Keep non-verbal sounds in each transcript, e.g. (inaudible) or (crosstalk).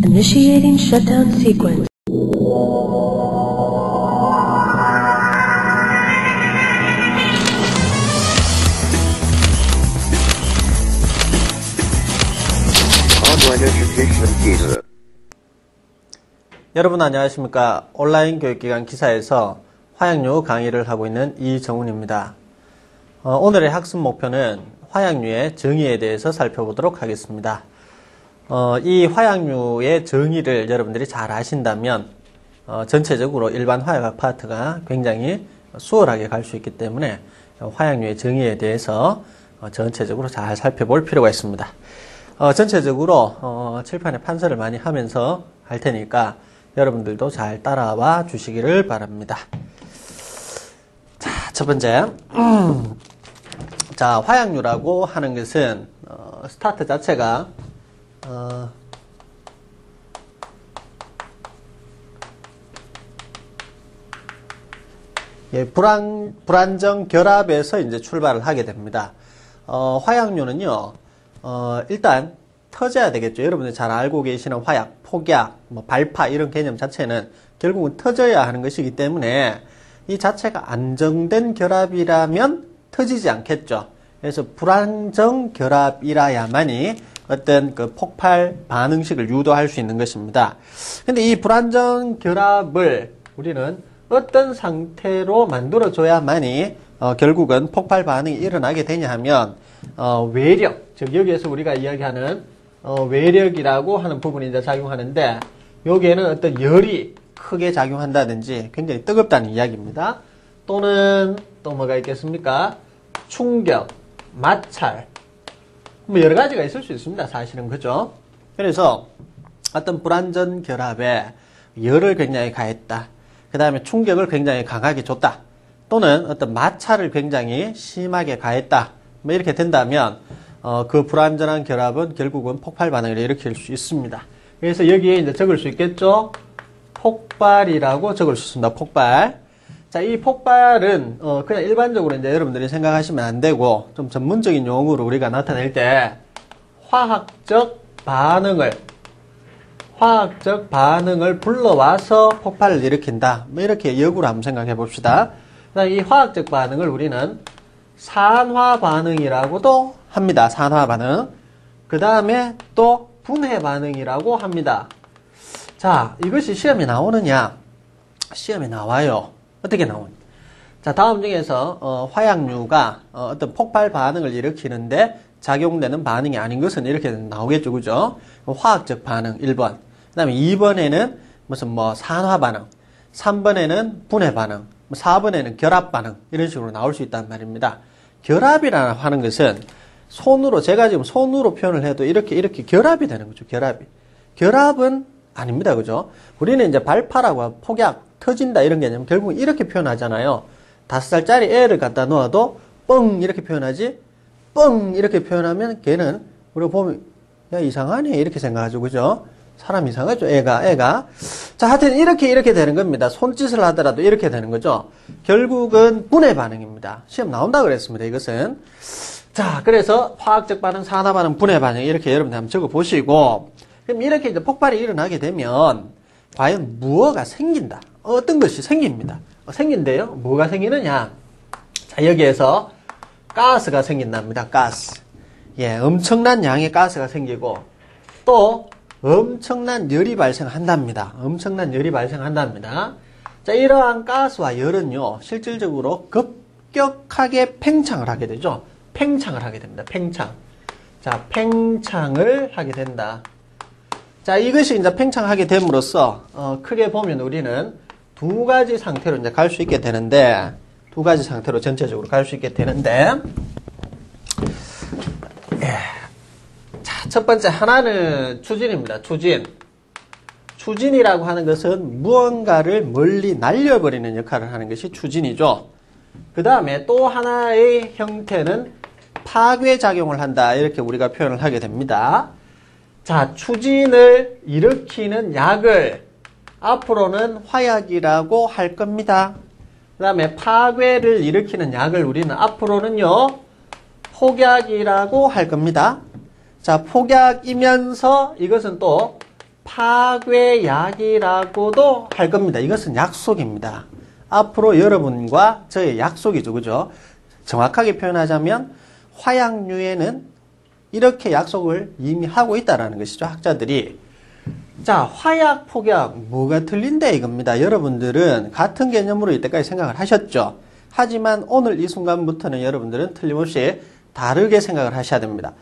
Initiating shutdown sequence. Online Education Gear. 여러분 안녕하십니까 온라인 교육기관 기사에서 화약류 강의를 하고 있는 이정훈입니다 어, 오늘의 학습 목표는 화약류의 정의에 대해서 살펴보도록 하겠습니다 어, 이 화약류의 정의를 여러분들이 잘 아신다면 어, 전체적으로 일반 화약학 파트가 굉장히 수월하게 갈 수 있기 때문에 화약류의 정의에 대해서 어, 전체적으로 잘 살펴볼 필요가 있습니다 어, 전체적으로 어, 칠판에 판서를 많이 하면서 할 테니까 여러분들도 잘 따라와 주시기를 바랍니다. 자, 첫 번째. 자, 화약류라고 하는 것은 어, 스타트 자체가 어, 예, 불안, 불안정 결합에서 이제 출발을 하게 됩니다. 어, 화약류는요, 어, 일단 터져야 되겠죠. 여러분들 잘 알고 계시는 화약, 폭약, 뭐 발파 이런 개념 자체는 결국은 터져야 하는 것이기 때문에 이 자체가 안정된 결합이라면 터지지 않겠죠. 그래서 불안정 결합이라야만이 어떤 그 폭발 반응식을 유도할 수 있는 것입니다. 근데 이 불안정 결합을 우리는 어떤 상태로 만들어줘야만이 어, 결국은 폭발 반응이 일어나게 되냐 하면 어, 외력, 즉 여기에서 우리가 이야기하는 어, 외력이라고 하는 부분이 이제 작용하는데 여기에는 어떤 열이 크게 작용한다든지 굉장히 뜨겁다는 이야기입니다. 또는 또 뭐가 있겠습니까? 충격, 마찰, 뭐 여러 가지가 있을 수 있습니다. 사실은 그죠? 그래서 어떤 불안전 결합에 열을 굉장히 가했다. 그 다음에 충격을 굉장히 강하게 줬다. 또는 어떤 마찰을 굉장히 심하게 가했다. 뭐 이렇게 된다면 어, 그 불완전한 결합은 결국은 폭발 반응을 일으킬 수 있습니다. 그래서 여기에 이제 적을 수 있겠죠? 폭발이라고 적을 수 있습니다. 폭발. 자, 이 폭발은 어, 그냥 일반적으로 이제 여러분들이 생각하시면 안 되고 좀 전문적인 용어로 우리가 나타낼 때 화학적 반응을 화학적 반응을 불러와서 폭발을 일으킨다. 뭐 이렇게 역으로 한번 생각해 봅시다. 이 화학적 반응을 우리는 산화 반응이라고도 합니다. 산화 반응. 그 다음에 또 분해 반응이라고 합니다. 자, 이것이 시험에 나오느냐? 시험에 나와요. 어떻게 나오냐? 자, 다음 중에서 어, 화약류가 어, 떤 폭발 반응을 일으키는데 작용되는 반응이 아닌 것은 이렇게 나오겠죠. 그죠? 화학적 반응 1번. 그 다음에 2번에는 무슨 뭐 산화 반응. 3번에는 분해 반응. 4번에는 뭐 결합 반응. 이런 식으로 나올 수 있단 말입니다. 결합이라 하는 것은 손으로 제가 지금 손으로 표현을 해도 이렇게 이렇게 결합이 되는 거죠. 결합이. 결합은 아닙니다. 그죠? 우리는 이제 발파라고 폭약 터진다 이런 개념 결국 이렇게 표현하잖아요. 다섯 살짜리 애를 갖다 놓아도 뻥 이렇게 표현하지 뻥 이렇게 표현하면 걔는 우리가 보면 야 이상하네 이렇게 생각하죠. 그죠? 사람 이상하죠. 애가 애가 자 하여튼 이렇게 이렇게 되는 겁니다. 손짓을 하더라도 이렇게 되는 거죠. 결국은 분해 반응입니다. 시험 나온다 그랬습니다. 이것은 자, 그래서 화학적 반응, 산화 반응, 분해 반응 이렇게 여러분들 한번 적어 보시고 그럼 이렇게 이제 폭발이 일어나게 되면 과연 무엇가 생긴다. 어떤 것이 생깁니다. 어, 생긴대요. 뭐가 생기느냐? 자, 여기에서 가스가 생긴답니다. 가스. 예, 엄청난 양의 가스가 생기고 또 엄청난 열이 발생한답니다. 엄청난 열이 발생한답니다. 자, 이러한 가스와 열은요, 실질적으로 급격하게 팽창을 하게 되죠. 팽창을 하게 됩니다. 팽창. 자, 팽창을 하게 된다. 자, 이것이 이제 팽창하게 됨으로써 어, 크게 보면 우리는 두 가지 상태로 이제 갈 수 있게 되는데 두 가지 상태로 전체적으로 갈 수 있게 되는데 예. 자, 첫 번째 하나는 추진입니다. 추진. 추진이라고 하는 것은 무언가를 멀리 날려버리는 역할을 하는 것이 추진이죠. 그 다음에 또 하나의 형태는 파괴작용을 한다. 이렇게 우리가 표현을 하게 됩니다. 자, 추진을 일으키는 약을 앞으로는 화약이라고 할 겁니다. 그 다음에 파괴를 일으키는 약을 우리는 앞으로는요, 폭약이라고 할 겁니다. 자, 폭약이면서 이것은 또 파괴약이라고도 할 겁니다. 이것은 약속입니다. 앞으로 여러분과 저의 약속이죠. 그죠? 정확하게 표현하자면 화약류에는 이렇게 약속을 이미 하고 있다라는 것이죠. 학자들이. 자, 화약, 폭약, 뭐가 틀린데 이겁니다. 여러분들은 같은 개념으로 이때까지 생각을 하셨죠. 하지만 오늘 이 순간부터는 여러분들은 틀림없이 다르게 생각을 하셔야 됩니다.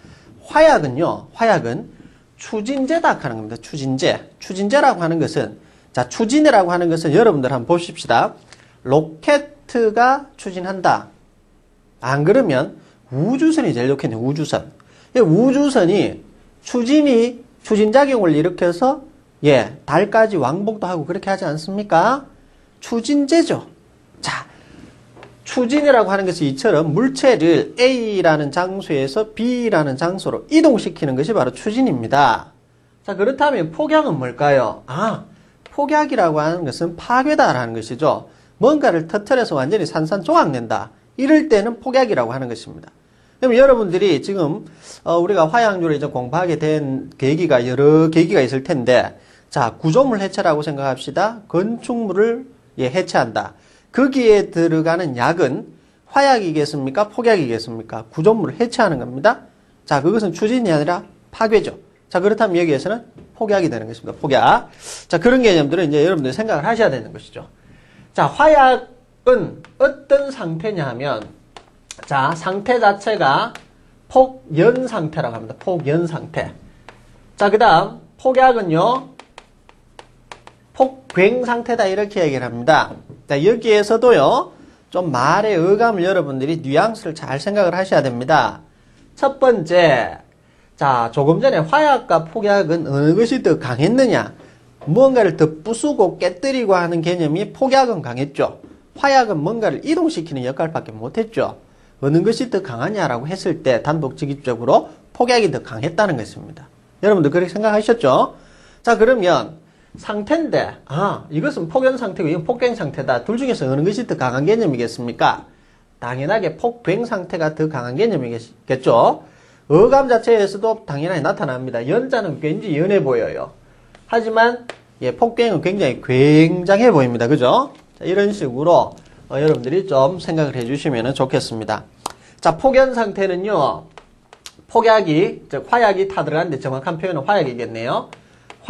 화약은요, 화약은 추진제다 하는 겁니다. 추진제. 추진제라고 하는 것은, 자, 추진이라고 하는 것은 여러분들 한번 보십시다. 로켓가 추진한다. 안 그러면 우주선이 제일 좋겠네요. 우주선. 이 우주선이 추진이 추진작용을 일으켜서 예 달까지 왕복도 하고 그렇게 하지 않습니까? 추진제죠. 자 추진이라고 하는 것이 이처럼 물체를 A라는 장소에서 B라는 장소로 이동시키는 것이 바로 추진입니다. 자 그렇다면 폭약은 뭘까요? 아 폭약이라고 하는 것은 파괴다라는 것이죠. 뭔가를 터트려서 완전히 산산조각낸다. 이럴 때는 폭약이라고 하는 것입니다. 그럼 여러분들이 지금 어, 우리가 화약류를 이제 공부하게 된 계기가 여러 계기가 있을 텐데 자 구조물 해체라고 생각합시다. 건축물을 예, 해체한다. 거기에 들어가는 약은 화약이겠습니까? 폭약이겠습니까? 구조물을 해체하는 겁니다. 자 그것은 추진이 아니라 파괴죠. 자 그렇다면 여기에서는 폭약이 되는 것입니다. 폭약. 자 그런 개념들은 이제 여러분들이 생각을 하셔야 되는 것이죠. 자 화약은 어떤 상태냐 하면 자, 상태 자체가 폭연 상태라고 합니다. 폭연 상태. 자, 그 다음, 폭약은요, 폭괭 상태다. 이렇게 얘기를 합니다. 자, 여기에서도요, 좀 말의 어감을 여러분들이 뉘앙스를 잘 생각을 하셔야 됩니다. 첫 번째, 자, 조금 전에 화약과 폭약은 어느 것이 더 강했느냐? 무언가를 더 부수고 깨뜨리고 하는 개념이 폭약은 강했죠. 화약은 뭔가를 이동시키는 역할밖에 못했죠. 어느 것이 더 강하냐라고 했을 때 단독직입적으로 폭약이 더 강했다는 것입니다. 여러분들 그렇게 생각하셨죠? 자 그러면 상태인데 아 이것은 폭연 상태고 이건 폭갱 상태다. 둘 중에서 어느 것이 더 강한 개념이겠습니까? 당연하게 폭괭 상태가 더 강한 개념이겠죠? 어감 자체에서도 당연하게 나타납니다. 연자는 왠지 연해 보여요. 하지만 예, 폭갱은 굉장히 굉장해 보입니다. 그죠? 자, 이런 식으로 어, 여러분들이 좀 생각을 해주시면 좋겠습니다. 자, 폭연 상태는요. 폭약이, 즉 화약이 타 들어가는데 정확한 표현은 화약이겠네요.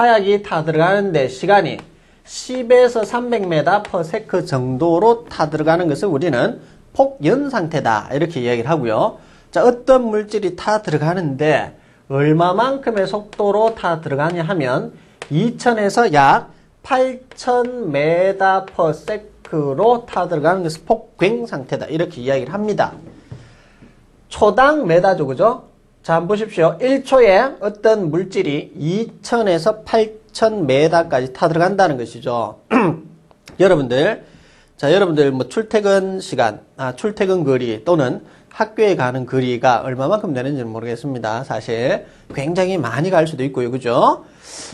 화약이 타 들어가는데 시간이 10에서 300m per s 정도로 타 들어가는 것을 우리는 폭연 상태다. 이렇게 이야기를 하고요. 자, 어떤 물질이 타 들어가는데 얼마만큼의 속도로 타 들어가냐 하면 2000에서 약 8000m per s 로타 들어가는 것은 폭괭 상태다. 이렇게 이야기를 합니다. 초당 메다죠. 그죠? 자, 한번 보십시오. 1초에 어떤 물질이 2000에서 8000m까지 타 들어간다는 것이죠. (clears throat) 여러분들, 자, 여러분들 뭐 출퇴근 시간, 아, 출퇴근 거리 또는 학교에 가는 거리가 얼마만큼 되는지는 모르겠습니다. 사실 굉장히 많이 갈 수도 있고요. 그죠?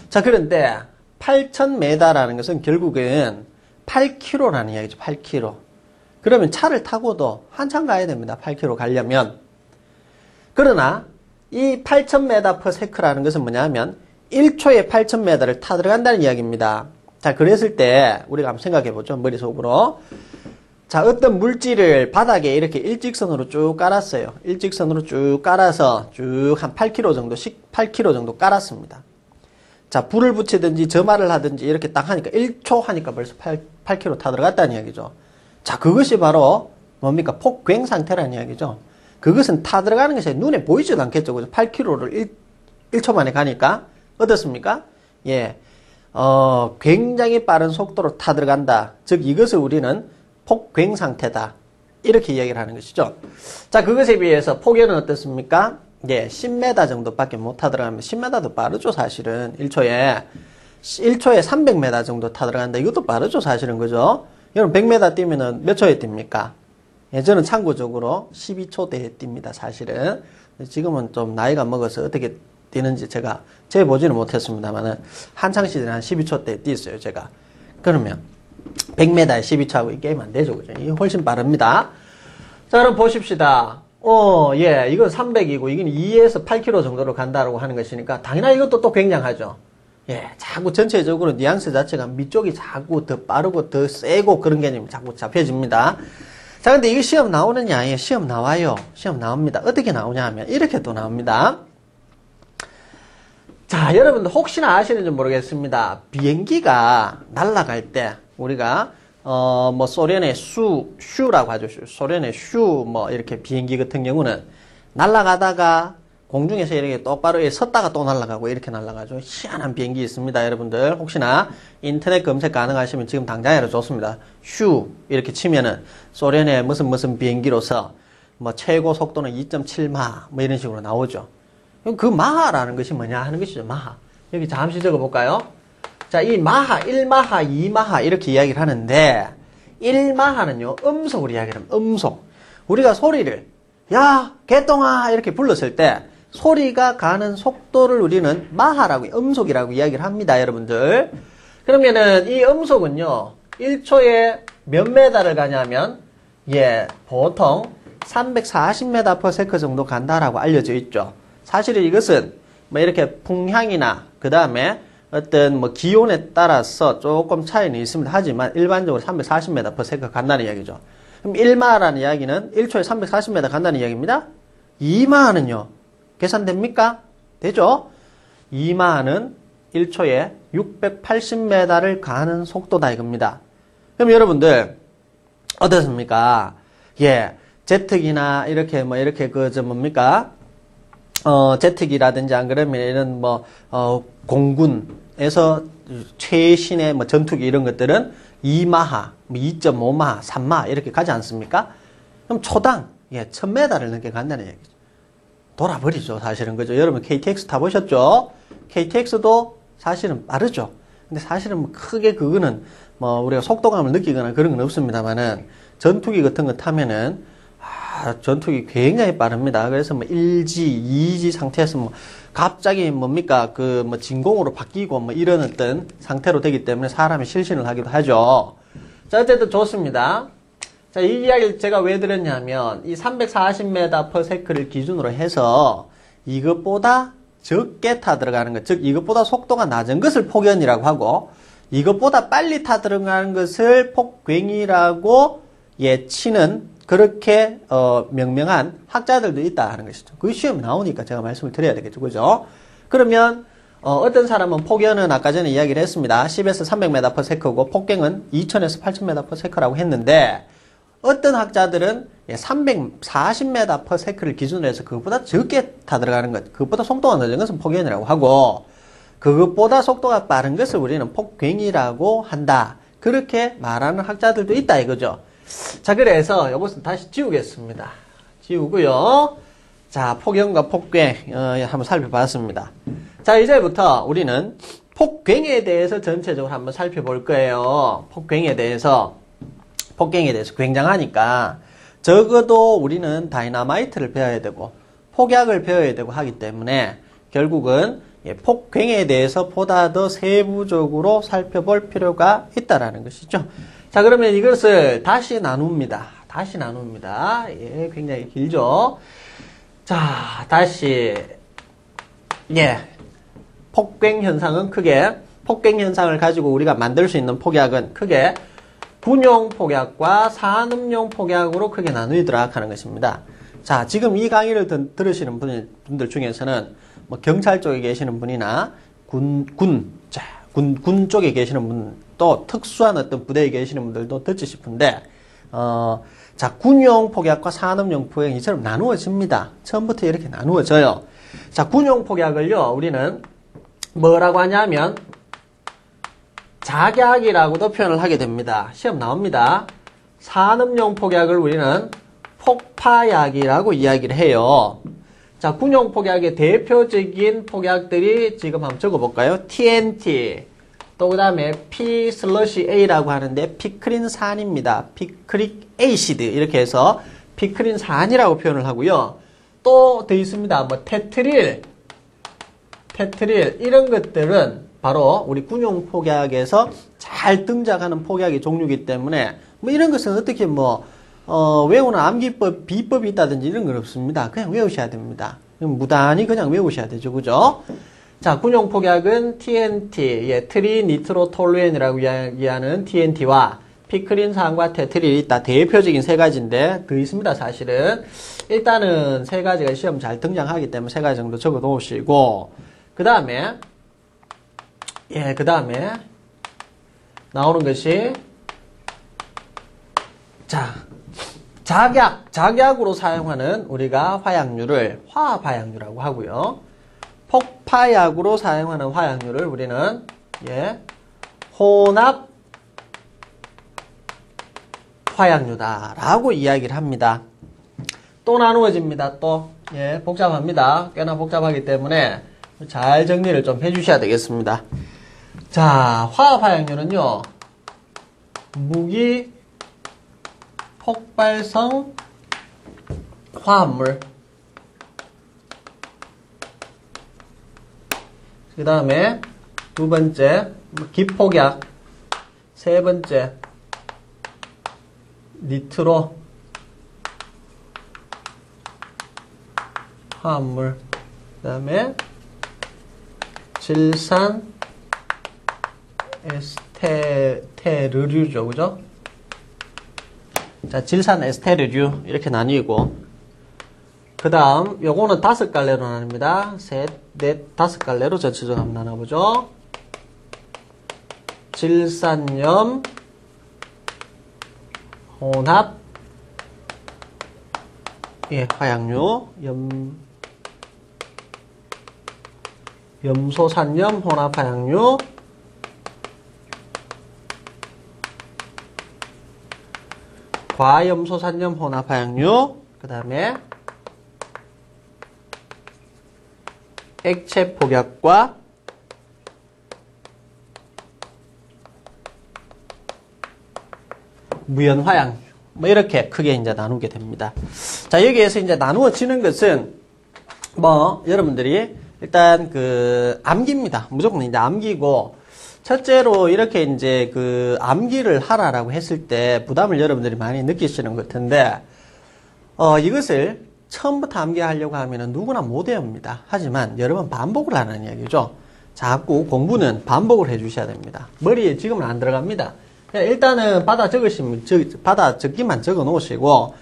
자, 그런데 8000m라는 것은 결국은 8km라는 이야기죠. 8km. 그러면 차를 타고도 한참 가야 됩니다. 8km 가려면. 그러나 이 8,000m per sec라는 것은 뭐냐면 1초에 8,000m를 타 들어간다는 이야기입니다. 자, 그랬을 때 우리가 한번 생각해 보죠. 머릿속으로. 자, 어떤 물질을 바닥에 이렇게 일직선으로 쭉 깔았어요. 일직선으로 쭉 깔아서 쭉 한 8km 정도씩 8km 정도 깔았습니다. 자, 불을 붙이든지 점화를 하든지 이렇게 딱 하니까 1초 하니까 벌써 8, 8km 타 들어갔다는 이야기죠. 자, 그것이 바로 뭡니까? 폭괭 상태라는 이야기죠. 그것은 타 들어가는 것이 눈에 보이지도 않겠죠. 그죠? 8km를 1, 1초 만에 가니까 어떻습니까? 예. 어, 굉장히 빠른 속도로 타 들어간다. 즉, 이것을 우리는 폭괭 상태다. 이렇게 이야기를 하는 것이죠. 자, 그것에 비해서 폭연은 어떻습니까? 예, 10m 정도밖에 못 타 들어가면 10m도 빠르죠, 사실은. 1초에. 1초에 300m 정도 타 들어간다. 이것도 빠르죠, 사실은. 그죠? 여러분, 100m 뛰면은 몇 초에 뜁니까? 예, 저는 참고적으로 12초대에 뜁니다, 사실은. 지금은 좀 나이가 먹어서 어떻게 뛰는지 제가 재보지는 못했습니다만은 한창 시절에 한 12초대에 뛰었어요, 제가. 그러면 100m에 12초하고 이 게임 안 되죠, 그죠? 이 훨씬 빠릅니다. 자, 그럼 보십시다. 어, 예, 이건 300이고, 이건 2에서 8km 정도로 간다고 하는 것이니까, 당연히 이것도 또 굉장하죠. 예, 자꾸 전체적으로 뉘앙스 자체가 밑쪽이 자꾸 더 빠르고 더 세고 그런 개념이 자꾸 잡혀집니다. 자, 근데 이게 시험 나오느냐? 예, 시험 나와요. 시험 나옵니다. 어떻게 나오냐 하면 이렇게 또 나옵니다. 자, 여러분들 혹시나 아시는지 모르겠습니다. 비행기가 날아갈 때 우리가 어 뭐 소련의 수 슈라고 하죠. 슈. 소련의 슈 뭐 이렇게 비행기 같은 경우는 날아가다가 공중에서 이렇게 똑바로 섰다가 또 날아가고 이렇게 날아가죠. 희한한 비행기 있습니다. 여러분들 혹시나 인터넷 검색 가능하시면 지금 당장 해로 좋습니다. 슈 이렇게 치면은 소련의 무슨 무슨 비행기로서 뭐 최고 속도는 2.7마 뭐 이런 식으로 나오죠. 그 마하라는 것이 뭐냐 하는 것이죠. 마하. 여기 잠시 적어볼까요? 자, 이 마하, 1마하, 2마하 이렇게 이야기를 하는데 1마하는요. 음속으로 이야기를 합니다. 음속. 우리가 소리를 야, 개똥아 이렇게 불렀을 때 소리가 가는 속도를 우리는 마하라고 음속이라고 이야기를 합니다, 여러분들. 그러면은 이 음속은요. 1초에 몇 메다를 가냐면 예, 보통 340m per 정도 간다라고 알려져 있죠. 사실은 이것은 뭐 이렇게 풍향이나 그 다음에 어떤 뭐 기온에 따라서 조금 차이는 있습니다. 하지만 일반적으로 340m per 간다는 이야기죠. 그럼 1마라는 이야기는 1초에 340m 간다는 이야기입니다. 2마는요. 계산됩니까? 되죠? 2마는 1초에 680m를 가는 속도다 이겁니다. 그럼 여러분들 어떻습니까? 예, 제트기나 이렇게 뭐 이렇게 그 저 뭡니까? 어, 제트기라든지 안 그러면 이런 뭐 어, 공군에서 최신의 뭐 전투기 이런 것들은 2마하, 뭐 2.5마하, 3마하 이렇게 가지 않습니까? 그럼 초당 예, 1000m를 넘게 간다는 얘기죠. 돌아버리죠, 사실은. 그죠? 여러분 KTX 타보셨죠? KTX도 사실은 빠르죠. 근데 사실은 뭐 크게 그거는 뭐 우리가 속도감을 느끼거나 그런 건 없습니다만은 전투기 같은 거 타면은 아, 전투기 굉장히 빠릅니다. 그래서 뭐 1G, 2G 상태에서 뭐 갑자기 뭡니까 그 뭐 진공으로 바뀌고 뭐 이런 어떤 상태로 되기 때문에 사람이 실신을 하기도 하죠. 자, 어쨌든 좋습니다. 자, 이 이야기를 제가 왜 드렸냐면 이 340m per sec를 기준으로 해서 이것보다 적게 타 들어가는 것, 즉 이것보다 속도가 낮은 것을 폭연이라고 하고 이것보다 빨리 타 들어가는 것을 폭괭이라고 예 치는 그렇게 어, 명명한 학자들도 있다 하는 것이죠. 그 시험 나오니까 제가 말씀을 드려야 되겠죠, 그죠? 그러면 어, 떤 사람은 폭연은 아까 전에 이야기를 했습니다. 10에서 300m per sec고 폭갱은 2000에서 8000m per sec라고 했는데 어떤 학자들은 340m per sec를 기준으로 해서 그것보다 적게 타 들어가는 것, 그것보다 속도가 늦은 것은 폭연이라고 하고 그것보다 속도가 빠른 것을 우리는 폭굉이라고 한다. 그렇게 말하는 학자들도 있다 이거죠. 자, 그래서 이것은 다시 지우겠습니다. 지우고요. 자, 폭연과 폭굉 어, 한번 살펴봤습니다. 자, 이제부터 우리는 폭굉에 대해서 전체적으로 한번 살펴볼 거예요. 폭굉에 대해서 폭굉에 대해서 굉장하니까 적어도 우리는 다이나마이트를 배워야 되고 폭약을 배워야 되고 하기 때문에 결국은 예, 폭갱에 대해서 보다 더 세부적으로 살펴볼 필요가 있다라는 것이죠. 자, 그러면 이것을 다시 나눕니다. 다시 나눕니다. 예, 굉장히 길죠. 자, 다시 예. 폭갱 현상은 크게 폭갱 현상을 가지고 우리가 만들 수 있는 폭약은 크게 군용 폭약과 산업용 폭약으로 크게 나누이도록 하는 것입니다. 자, 지금 이 강의를 들, 들으시는 분, 분들 중에서는 뭐 경찰 쪽에 계시는 분이나 군, 군, 자, 군, 군 쪽에 계시는 분, 또 특수한 어떤 부대에 계시는 분들도 듣지 싶은데, 어, 자, 군용 폭약과 산업용 폭약이 이처럼 나누어집니다. 처음부터 이렇게 나누어져요. 자, 군용 폭약을요, 우리는 뭐라고 하냐면, 작약이라고도 표현을 하게 됩니다. 시험 나옵니다. 산업용 폭약을 우리는 폭파약이라고 이야기를 해요. 자, 군용 폭약의 대표적인 폭약들이 지금 한번 적어볼까요? TNT, 또 그 다음에 P slash A라고 하는데 피크린산입니다. picric acid 이렇게 해서 피크린산이라고 표현을 하고요. 또 더 있습니다. 뭐 테트릴, 테트릴 이런 것들은 바로 우리 군용 폭약에서 잘 등장하는 폭약의 종류이기 때문에 뭐 이런 것은 어떻게 뭐 어, 외우는 암기법, 비법이 있다든지 이런 건 없습니다. 그냥 외우셔야 됩니다. 무단히 그냥 외우셔야 되죠. 그죠? 자, 군용 폭약은 TNT, 예, 트리니트로톨루엔이라고 이야기하는 TNT와 피크린산과 테트릴이 있다. 대표적인 세 가지인데 더 있습니다, 사실은. 일단은 세 가지가 시험 잘 등장하기 때문에 세 가지 정도 적어 놓으시고 그 다음에 예, 그 다음에 나오는 것이 자, 작약, 작약으로 사용하는 우리가 화약류를 화합화약류라고 하고요. 폭파약으로 사용하는 화약류를 우리는 예, 혼합 화약류다라고 이야기를 합니다. 또 나누어집니다. 또 예, 복잡합니다. 꽤나 복잡하기 때문에 잘 정리를 좀 해주셔야 되겠습니다. 자, 화합화약류는요. 무기 폭발성 화합물. 그 다음에 두 번째 기폭약. 세 번째 니트로. 화합물. 그 다음에 질산 에스테르류죠 그죠? 자 질산 에스테르류 이렇게 나뉘고. 그 다음 요거는 다섯 갈래로 나눕니다. 셋, 넷, 다섯 갈래로 전체적으로 한번 나눠보죠. 질산염 혼합 예, 화약류 염 염소산염 혼합 화약류 과염소 산염 혼합 화약류 그 다음에 액체 폭약과 무연 화약류 뭐 이렇게 크게 이제 나누게 됩니다. 자 여기에서 이제 나누어지는 것은 뭐 여러분들이 일단 그 암기입니다. 무조건 이제 암기고 첫째로 이렇게 이제 그 암기를 하라라고 했을 때 부담을 여러분들이 많이 느끼시는 것 같은데 어 이것을 처음부터 암기하려고 하면 누구나 못 외웁니다. 하지만 여러 번 반복을 하는 이야기죠. 자꾸 공부는 반복을 해주셔야 됩니다. 머리에 지금은 안 들어갑니다. 일단은 받아 적으시면 적, 받아 적기만 적어 놓으시고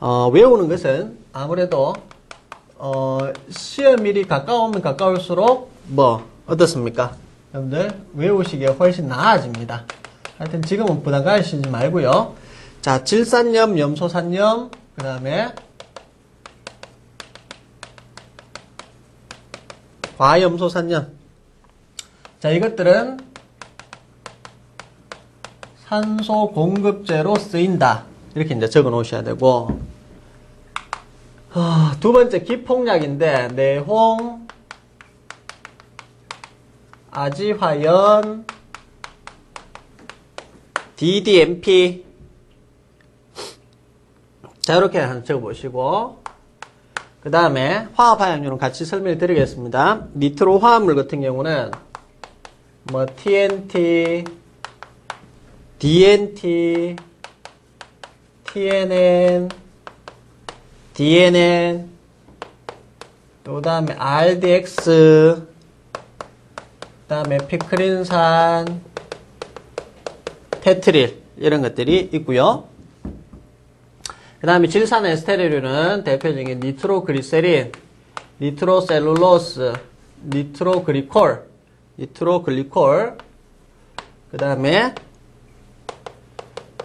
어, 외우는 것은 아무래도 어, 시험일이 가까우면 가까울수록 뭐 어떻습니까? 여러분들 외우시기에 훨씬 나아집니다. 하여튼 지금은 부담 가지시지 말고요. 자, 질산염, 염소산염, 그 다음에 과염소산염. 자, 이것들은 산소 공급제로 쓰인다. 이렇게 이제 적어 놓으셔야 되고, 아, 두 번째 기폭약인데, 내홍, 아지화연, DDMP. 자, 이렇게 한번 적어보시고, 그 다음에 화합화약류는 같이 설명을 드리겠습니다. 니트로 화합물 같은 경우는 뭐 TNT, DNT, TNN, DNN, 또 다음에 RDX, 그 다음에 피크린산, 테트릴 이런 것들이 있고요. 그 다음에 질산 에스테르류는 대표적인 니트로그리세린, 니트로셀룰로스, 니트로그리콜, 니트로글리콜, 그 다음에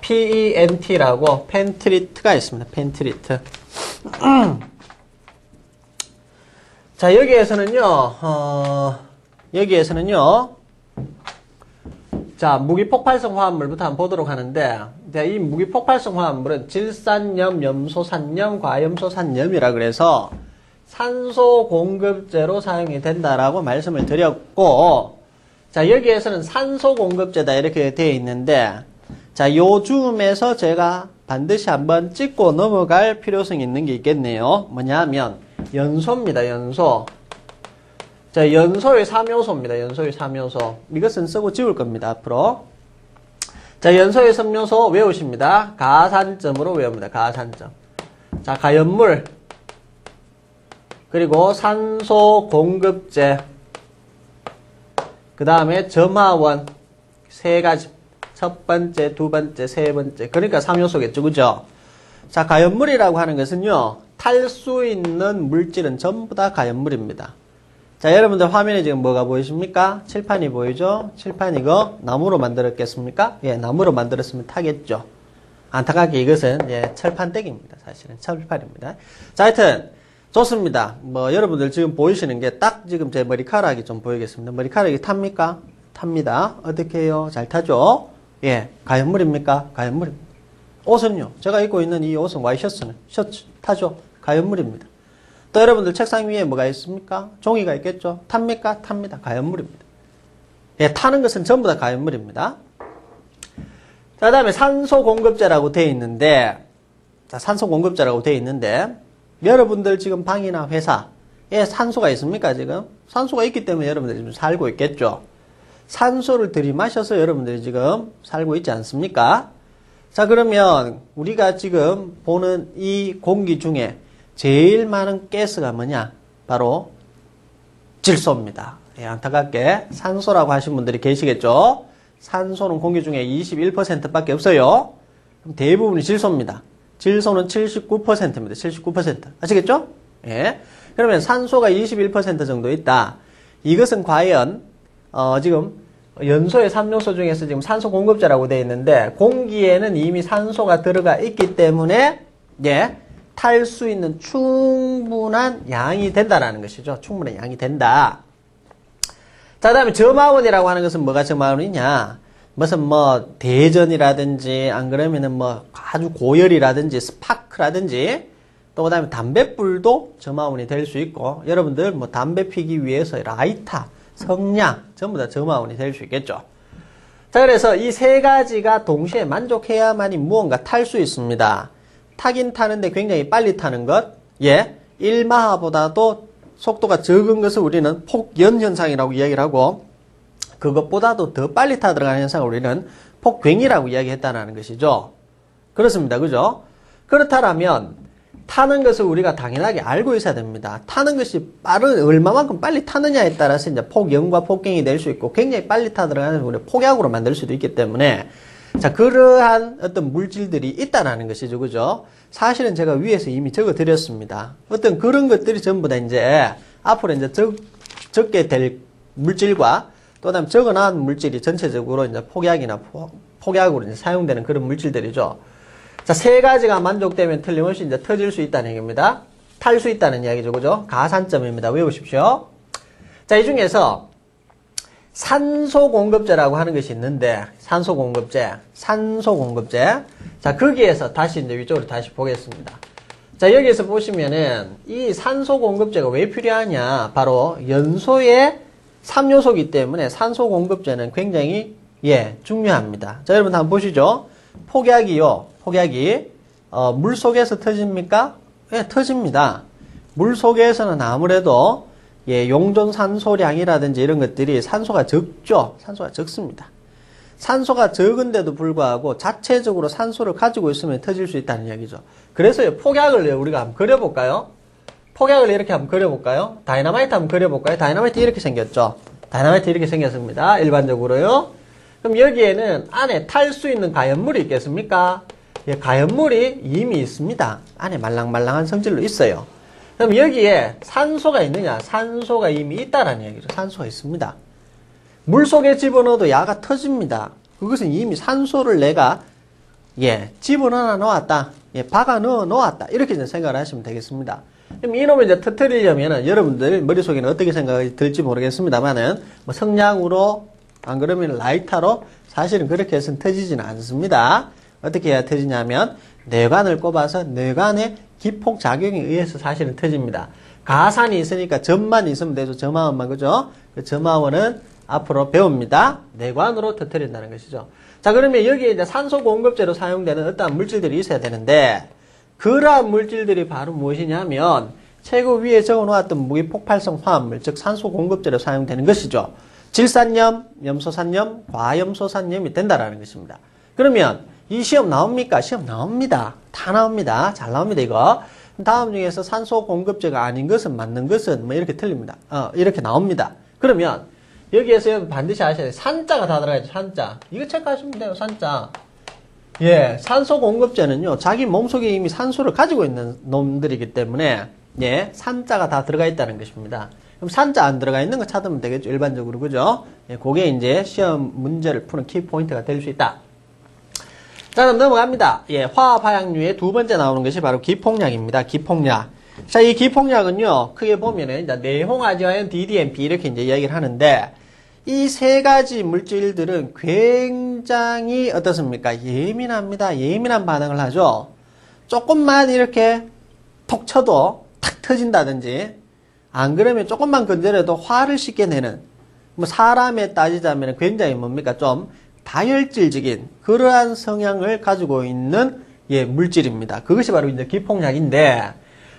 PETN이라고 펜트리트가 있습니다. 펜트리트. (clears throat) 자, 여기에서는요, 어, 여기에서는요, 자, 무기폭발성 화합물부터 한번 보도록 하는데, 이 무기폭발성 화합물은 질산염, 염소산염, 과염소산염이라 그래서 산소 공급제로 사용이 된다라고 말씀을 드렸고, 자, 여기에서는 산소 공급제다 이렇게 되어 있는데, 자, 요즘에서 제가 반드시 한번 찍고 넘어갈 필요성이 있는 게 있겠네요. 뭐냐 하면, 연소입니다, 연소. 자, 연소의 3요소입니다. 연소의 3요소. 이것은 쓰고 지울 겁니다, 앞으로. 자, 연소의 3요소 외우십니다. 가산점으로 외웁니다. 가산점. 자, 가연물. 그리고 산소 공급제. 그 다음에 점화원 세 가지. 첫 번째, 두 번째, 세 번째. 그러니까 3요소겠죠. 그죠? 자, 가연물이라고 하는 것은요. 탈 수 있는 물질은 전부 다 가연물입니다. 자, 여러분들 화면에 지금 뭐가 보이십니까? 칠판이 보이죠? 칠판 이거 나무로 만들었겠습니까? 예, 나무로 만들었으면 타겠죠. 안타깝게 이것은 예, 철판댁입니다. 사실은 철판입니다. 자, 하여튼 좋습니다. 뭐 여러분들 지금 보이시는 게 딱 지금 제 머리카락이 좀 보이겠습니다. 머리카락이 탑니까? 탑니다. 어떻게 해요? 잘 타죠? 예, 가연물입니까? 가연물입니다. 옷은요. 제가 입고 있는 이 옷은 와이셔츠는 셔츠 타죠? 가연물입니다. 또 여러분들 책상 위에 뭐가 있습니까? 종이가 있겠죠? 탑니까? 탑니다. 가연물입니다. 예, 타는 것은 전부 다 가연물입니다. 자, 다음에 산소 공급제라고 되어 있는데, 자, 산소 공급제라고 되어 있는데, 여러분들 지금 방이나 회사에 산소가 있습니까, 지금? 산소가 있기 때문에 여러분들이 지금 살고 있겠죠? 산소를 들이마셔서 여러분들이 지금 살고 있지 않습니까? 자, 그러면 우리가 지금 보는 이 공기 중에 제일 많은 가스가 뭐냐? 바로 질소입니다. 예, 안타깝게 산소라고 하신 분들이 계시겠죠? 산소는 공기 중에 21%밖에 없어요. 대부분이 질소입니다. 질소는 79%입니다. 79%. 아시겠죠? 예. 그러면 산소가 21% 정도 있다. 이것은 과연 어, 지금 연소의 3요소 중에서 지금 산소 공급제라고 되어 있는데 공기에는 이미 산소가 들어가 있기 때문에 예, 탈 수 있는 충분한 양이 된다라는 것이죠. 충분한 양이 된다. 자, 그 다음에 점화원이라고 하는 것은 뭐가 점화원이냐? 무슨 뭐 대전이라든지 안 그러면은 뭐 아주 고열이라든지 스파크라든지 또 그다음에 담배불도 점화원이 될 수 있고 여러분들 뭐 담배 피기 위해서 라이터, 성냥 전부 다 점화원이 될 수 있겠죠. 자 그래서 이 세 가지가 동시에 만족해야만이 무언가 탈 수 있습니다. 타긴 타는데 굉장히 빨리 타는 것, 예, 1마하보다도 속도가 적은 것을 우리는 폭연 현상이라고 이야기를 하고 그것보다도 더 빨리 타 들어가는 현상을 우리는 폭괭이라고 이야기했다는 것이죠. 그렇습니다. 그죠? 그렇다면 타는 것을 우리가 당연하게 알고 있어야 됩니다. 타는 것이 빠른 얼마만큼 빨리 타느냐에 따라서 이제 폭연과 폭갱이 될 수 있고 굉장히 빨리 타 들어가는 우리 폭약으로 만들 수도 있기 때문에 자 그러한 어떤 물질들이 있다라는 것이죠, 그죠? 사실은 제가 위에서 이미 적어 드렸습니다. 어떤 그런 것들이 전부 다 이제 앞으로 이제 적, 적게 될 물질과 또 다음 적어놓은 물질이 전체적으로 이제 폭약이나 포, 폭약으로 이제 사용되는 그런 물질들이죠. 자, 세 가지가 만족되면 틀림없이 이제 터질 수 있다는 얘기입니다. 탈 수 있다는 이야기죠. 그죠? 가산점입니다. 외우십시오. 자, 이 중에서 산소 공급제라고 하는 것이 있는데, 산소 공급제, 산소 공급제. 자, 거기에서 다시 이제 위쪽으로 다시 보겠습니다. 자, 여기에서 보시면은 이 산소 공급제가 왜 필요하냐? 바로 연소의 3요소이기 때문에 산소 공급제는 굉장히 예, 중요합니다. 자, 여러분 한번 보시죠. 폭약이요. 폭약이 어, 물 속에서 터집니까? 예, 터집니다. 물 속에서는 아무래도 예, 용존 산소량이라든지 이런 것들이 산소가 적죠. 산소가 적습니다. 산소가 적은데도 불구하고 자체적으로 산소를 가지고 있으면 터질 수 있다는 이야기죠. 그래서 폭약을 우리가 한번 그려볼까요? 폭약을 이렇게 한번 그려볼까요? 다이너마이트 한번 그려볼까요? 다이너마이트 이렇게 생겼죠. 다이너마이트 이렇게 생겼습니다. 일반적으로요. 그럼 여기에는 안에 탈 수 있는 가연물이 있겠습니까? 예, 가연물이 이미 있습니다. 안에 말랑말랑한 성질로 있어요. 그럼 여기에 산소가 있느냐? 산소가 이미 있다라는 얘기죠. 산소가 있습니다. 물 속에 집어넣어도 야가 터집니다. 그것은 이미 산소를 내가 예 집어넣어 놓았다. 예 박아 넣어 놓았다. 이렇게 생각을 하시면 되겠습니다. 그럼 이놈을 이제 터트리려면은 여러분들 머릿속에는 어떻게 생각이 들지 모르겠습니다만은 뭐 성냥으로 안 그러면 라이터로 사실은 그렇게 해서는 터지지는 않습니다. 어떻게 해야 터지냐면 뇌관을 꼽아서 뇌관의 기폭 작용에 의해서 사실은 터집니다. 가산이 있으니까 점만 있으면 되죠. 점화원만 그죠? 그 점화원은 앞으로 배웁니다. 뇌관으로 터뜨린다는 것이죠. 자 그러면 여기에 이제 산소 공급제로 사용되는 어떠한 물질들이 있어야 되는데 그러한 물질들이 바로 무엇이냐면 최고 위에 적어놓았던 무기폭발성 화합물 즉 산소 공급제로 사용되는 것이죠. 질산염, 염소산염, 과염소산염이 된다라는 것입니다. 그러면 이 시험 나옵니까? 시험 나옵니다. 다 나옵니다. 잘 나옵니다, 이거. 다음 중에서 산소 공급제가 아닌 것은 맞는 것은 뭐 이렇게 틀립니다. 어, 이렇게 나옵니다. 그러면 여기에서 반드시 아셔야 돼요. 산자가 다 들어가 있죠. 산자. 이거 체크하시면 돼요. 산자. 예, 산소 공급제는요, 자기 몸속에 이미 산소를 가지고 있는 놈들이기 때문에, 예, 산자가 다 들어가 있다는 것입니다. 그럼 산자 안 들어가 있는 거 찾으면 되겠죠, 일반적으로, 그죠? 예, 그게 이제 시험 문제를 푸는 키 포인트가 될 수 있다. 자, 그럼 넘어갑니다. 예, 화합 화약류의 두 번째 나오는 것이 바로 기폭약입니다. 기폭약. 자, 이 기폭약은요, 크게 보면은, 이제 내홍아지화연 DDMP 이렇게 이제 이야기를 하는데, 이 세 가지 물질들은 굉장히 어떻습니까? 예민합니다. 예민한 반응을 하죠. 조금만 이렇게 톡 쳐도 탁 터진다든지, 안 그러면 조금만 건드려도 화를 쉽게 내는, 뭐 사람에 따지자면 굉장히 뭡니까? 좀 다혈질적인 그러한 성향을 가지고 있는 예, 물질입니다. 그것이 바로 이제 기폭약인데,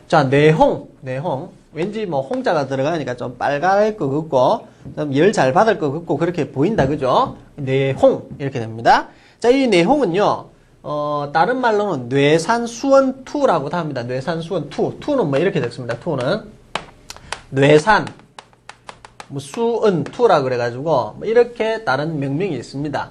자, 내홍, 내홍. 왠지 뭐 홍자가 들어가니까 좀 빨갈 것 같고, 좀 열 잘 받을 것 같고, 그렇게 보인다, 그죠? 내홍. 이렇게 됩니다. 자, 이 내홍은요, 어, 다른 말로는 뇌산수원2라고도 합니다. 뇌산수원2. 2는 뭐 이렇게 됐습니다. 2는. 뇌산. 뭐 수은2라 그래가지고, 뭐 이렇게 다른 명명이 있습니다.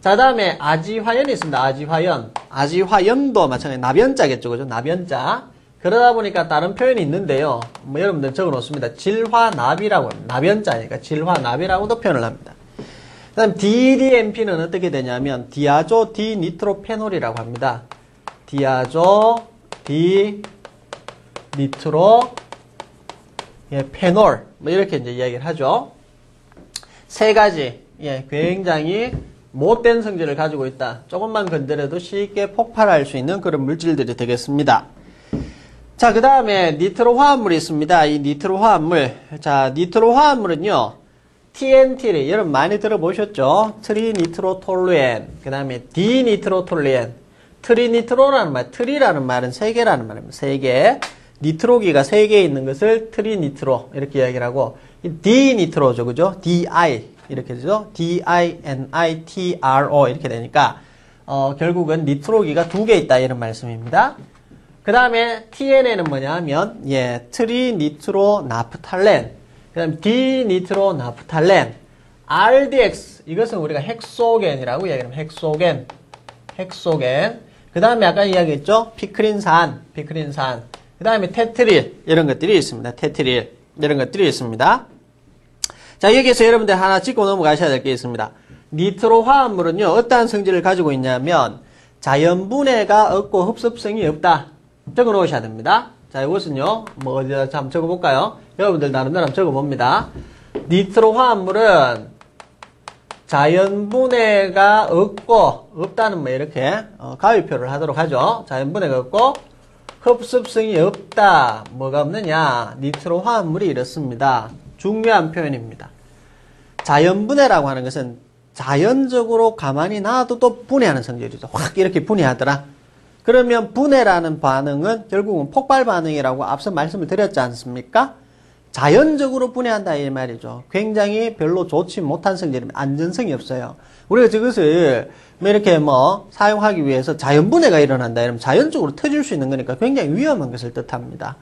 자, 다음에 아지화연이 있습니다. 아지화연. 아지화연도 마찬가지 나변자겠죠. 그죠? 나변자. 그러다 보니까 다른 표현이 있는데요. 뭐 여러분들 적어 놓습니다. 질화납이라고 합니다. 나변자니까 질화납이라고도 표현을 합니다. 그 다음 DDMP는 어떻게 되냐면 디아조 디니트로페놀이라고 합니다. 디아조 디니트로 예, 페놀 뭐 이렇게 이제 이야기를 하죠. 세 가지 예, 굉장히 못된 성질을 가지고 있다. 조금만 건드려도 쉽게 폭발할 수 있는 그런 물질들이 되겠습니다. 자, 그 다음에 니트로 화합물이 있습니다. 이 니트로 화합물. 자, 니트로 화합물은요. TNT를 여러분 많이 들어보셨죠? 트리니트로톨루엔. 그 다음에 디니트로톨루엔. 트리니트로라는 말, 트리라는 말은 세 개라는 말입니다. 세 개. 니트로기가 세개 있는 것을 트리니트로 이렇게 이야기를 하고 이 디니트로죠. 그죠? DI 이렇게 되죠. D-I-N-I-T-R-O 이렇게 되니까 어, 결국은 니트로기가 두 개 있다 이런 말씀입니다. 그 다음에 TNN은 뭐냐 하면 예, 트리니트로 나프탈렌 그 다음 디니트로 나프탈렌 RDX 이것은 우리가 헥소겐이라고 이야기합니다. 헥소겐 헥소겐 그 다음에 아까 이야기했죠? 피크린산 피크린산 그 다음에 테트릴 이런 것들이 있습니다. 테트릴 이런 것들이 있습니다. 자 여기에서 여러분들 하나 짚고 넘어가셔야 될 게 있습니다. 니트로 화합물은요 어떠한 성질을 가지고 있냐면 자연분해가 없고 흡습성이 없다. 적어 놓으셔야 됩니다. 자, 이것은요, 뭐, 어디다 한번 적어 볼까요? 여러분들 나름대로 한번 적어 봅니다. 니트로 화합물은 자연분해가 없고, 없다는 뭐 이렇게, 어, 가위표를 하도록 하죠. 자연분해가 없고, 흡습성이 없다. 뭐가 없느냐? 니트로 화합물이 이렇습니다. 중요한 표현입니다. 자연분해라고 하는 것은 자연적으로 가만히 놔도 또 분해하는 성질이죠. 확 이렇게 분해하더라. 그러면 분해라는 반응은 결국은 폭발 반응이라고 앞서 말씀을 드렸지 않습니까? 자연적으로 분해한다 이 말이죠. 굉장히 별로 좋지 못한 성질입니다. 안전성이 없어요. 우리가 저것을 뭐 이렇게 뭐 사용하기 위해서 자연 분해가 일어난다 이러면 자연적으로 터질 수 있는 거니까 굉장히 위험한 것을 뜻합니다.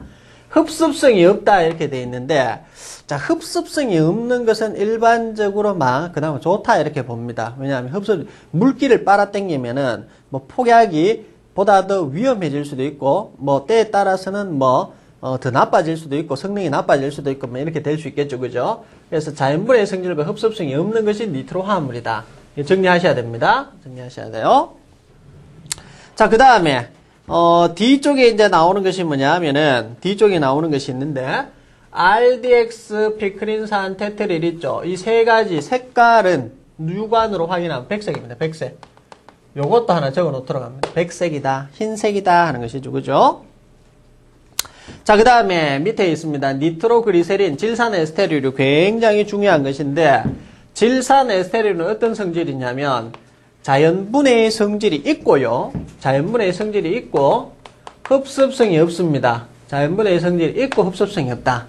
흡습성이 없다 이렇게 돼 있는데 자 흡습성이 없는 것은 일반적으로 막 그나마 좋다 이렇게 봅니다. 왜냐하면 흡습 물기를 빨아당기면은 뭐 폭약이 보다 더 위험해질 수도 있고 뭐 때에 따라서는 뭐 어, 더 나빠질 수도 있고 성능이 나빠질 수도 있고 뭐 이렇게 될 수 있겠죠. 그죠? 그래서 자연분해 성질과 흡습성이 없는 것이 니트로 화합물이다. 정리하셔야 됩니다. 정리하셔야 돼요. 자그 다음에 어, 뒤쪽에 이제 나오는 것이 뭐냐 하면은 뒤쪽에 나오는 것이 있는데 RDX 피크린산 테트릴 있죠. 이 세 가지 색깔은 육안으로 확인하면 백색입니다. 백색. 요것도 하나 적어 놓도록 합니다. 백색이다, 흰색이다 하는 것이죠. 그죠? 자, 그 다음에 밑에 있습니다. 니트로그리세린, 질산 에스테릴이 굉장히 중요한 것인데, 질산 에스테릴은 어떤 성질이냐면, 자연분해의 성질이 있고요. 자연분해의 성질이 있고, 흡습성이 없습니다. 자연분해의 성질이 있고, 흡습성이 없다.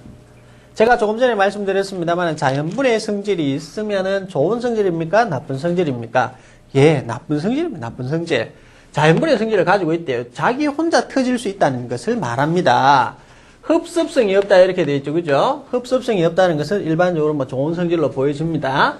제가 조금 전에 말씀드렸습니다만, 자연분해의 성질이 있으면 좋은 성질입니까? 나쁜 성질입니까? 예, 나쁜 성질입니다. 나쁜 성질. 자연분의 성질을 가지고 있대요. 자기 혼자 터질 수 있다는 것을 말합니다. 흡습성이 없다 이렇게 되어 있죠. 그죠? 흡습성이 없다는 것은 일반적으로 뭐 좋은 성질로 보여집니다.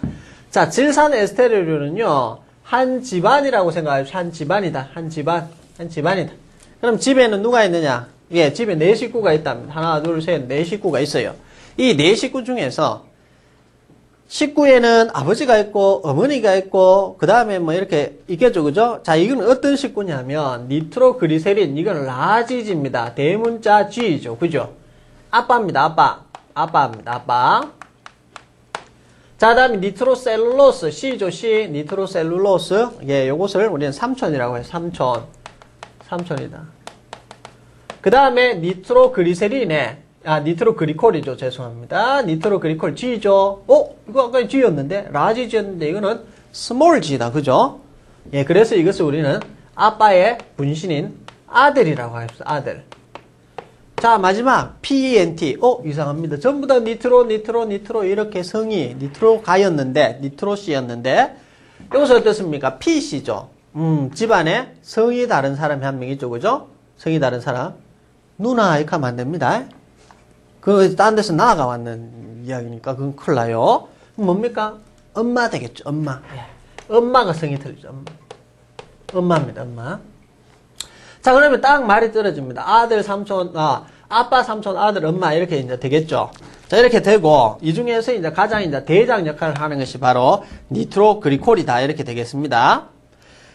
자, 질산 에스테르류는요. 한 집안이라고 생각하십시오. 한 집안이다. 한 집안. 한 집안이다. 그럼 집에는 누가 있느냐? 예, 집에 네 식구가 있답니다. 하나, 둘, 셋, 네 식구가 있어요. 이 네 식구 중에서 식구에는 아버지가 있고 어머니가 있고 그 다음에 뭐 이렇게 있겠죠 그죠? 자 이건 어떤 식구냐면 니트로그리세린 이건 라지지입니다. 대문자 G죠 그죠? 아빠입니다 아빠. 아빠입니다 아빠. 자 다음에 니트로셀룰로스 C죠 C. 니트로셀룰로스. 예 요것을 우리는 삼촌이라고 해요 삼촌. 삼촌이다. 그 다음에 니트로그리세린에 아 니트로 그리콜이죠. 죄송합니다. 니트로 그리콜 G죠. 어 이거 아까 G였는데? large G였는데 이거는 small G다. 그죠? 예 그래서 이것을 우리는 아빠의 분신인 아들이라고 합시다 아들. 자 마지막 PENT 어 이상합니다. 전부 다 니트로 니트로 니트로 이렇게 성이 니트로 가였는데 니트로 C였는데 여기서 어떻습니까? PC죠. 음 집안에 성이 다른 사람이 한 명 있죠. 그죠? 성이 다른 사람. 누나 이렇게 하면 안 됩니다 그, 딴 데서 나아가 왔는 이야기니까 그건 큰일 나요. 뭡니까? 엄마 되겠죠, 엄마. 예. 엄마가 성이 틀리죠, 엄마. 엄마입니다, 엄마. 자, 그러면 딱 말이 떨어집니다. 아들, 삼촌, 아, 아빠, 삼촌, 아들, 엄마, 이렇게 이제 되겠죠. 자, 이렇게 되고, 이 중에서 이제 가장 이제 대장 역할을 하는 것이 바로 니트로그리콜이다. 이렇게 되겠습니다.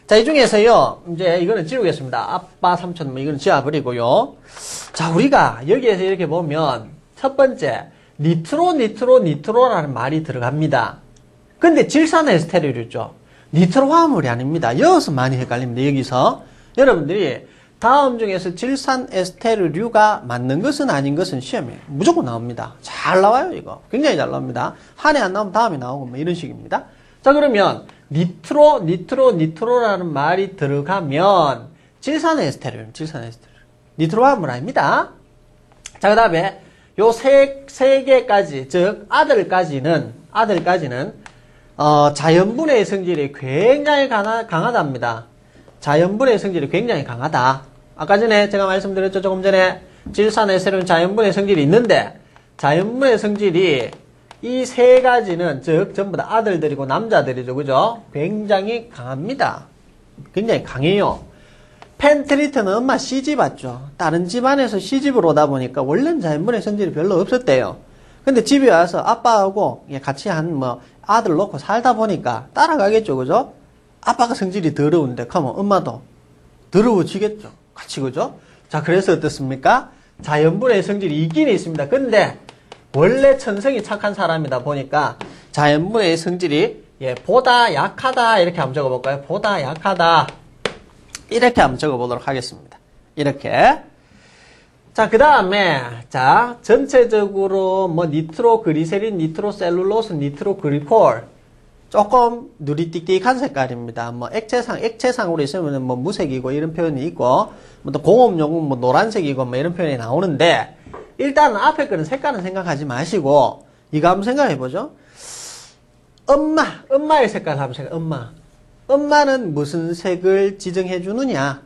자, 이 중에서요, 이제 이거는 지우겠습니다. 아빠, 삼촌, 뭐 이거는 지워버리고요. 자, 우리가 여기에서 이렇게 보면, 첫 번째, 니트로, 니트로, 니트로라는 말이 들어갑니다. 근데 질산 에스테르류죠. 니트로 화합물이 아닙니다. 여기서 많이 헷갈립니다. 여기서. 여러분들이 다음 중에서 질산 에스테르류가 맞는 것은 아닌 것은 시험에 무조건 나옵니다. 잘 나와요, 이거. 굉장히 잘 나옵니다. 한 해 안 나오면 다음에 나오고 뭐 이런 식입니다. 자, 그러면 니트로, 니트로, 니트로라는 말이 들어가면 질산 에스테르, 질산 에스테르. 니트로 화합물 아닙니다. 자, 그 다음에 요 세, 세 개까지, 즉, 아들까지는, 아들까지는, 어, 자연분해의 성질이 굉장히 강하, 강하답니다. 자연분해의 성질이 굉장히 강하다. 아까 전에 제가 말씀드렸죠, 조금 전에. 질산의 새로운 자연분해 성질이 있는데, 자연분해 성질이 이 세 가지는, 즉, 전부 다 아들들이고 남자들이죠, 그죠? 굉장히 강합니다. 굉장히 강해요. 펜트리트는 엄마 시집 왔죠. 다른 집안에서 시집을 오다 보니까 원래는 자연분해 성질이 별로 없었대요. 근데 집에 와서 아빠하고 같이 한 뭐 아들 놓고 살다 보니까 따라가겠죠. 그죠? 아빠가 성질이 더러운데 그러면 엄마도 더러워지겠죠. 같이 그죠? 자, 그래서 어떻습니까? 자연분의 성질이 있긴 있습니다. 근데 원래 천성이 착한 사람이다 보니까 자연분의 성질이 예, 보다 약하다 이렇게 한번 적어볼까요? 보다 약하다. 이렇게 한번 적어보도록 하겠습니다. 이렇게. 자, 그 다음에, 자, 전체적으로 뭐 니트로 그리세린, 니트로 셀룰로스, 니트로 그리콜. 조금 누리띡띡한 색깔입니다. 뭐 액체상, 액체상으로 있으면 뭐 무색이고 이런 표현이 있고, 뭐 또 공업용은 뭐 노란색이고 뭐 이런 표현이 나오는데, 일단 앞에 거는 색깔은 생각하지 마시고, 이거 한번 생각해보죠. 엄마, 엄마의 색깔 한번 생각, 엄마. 엄마는 무슨 색을 지정해 주느냐?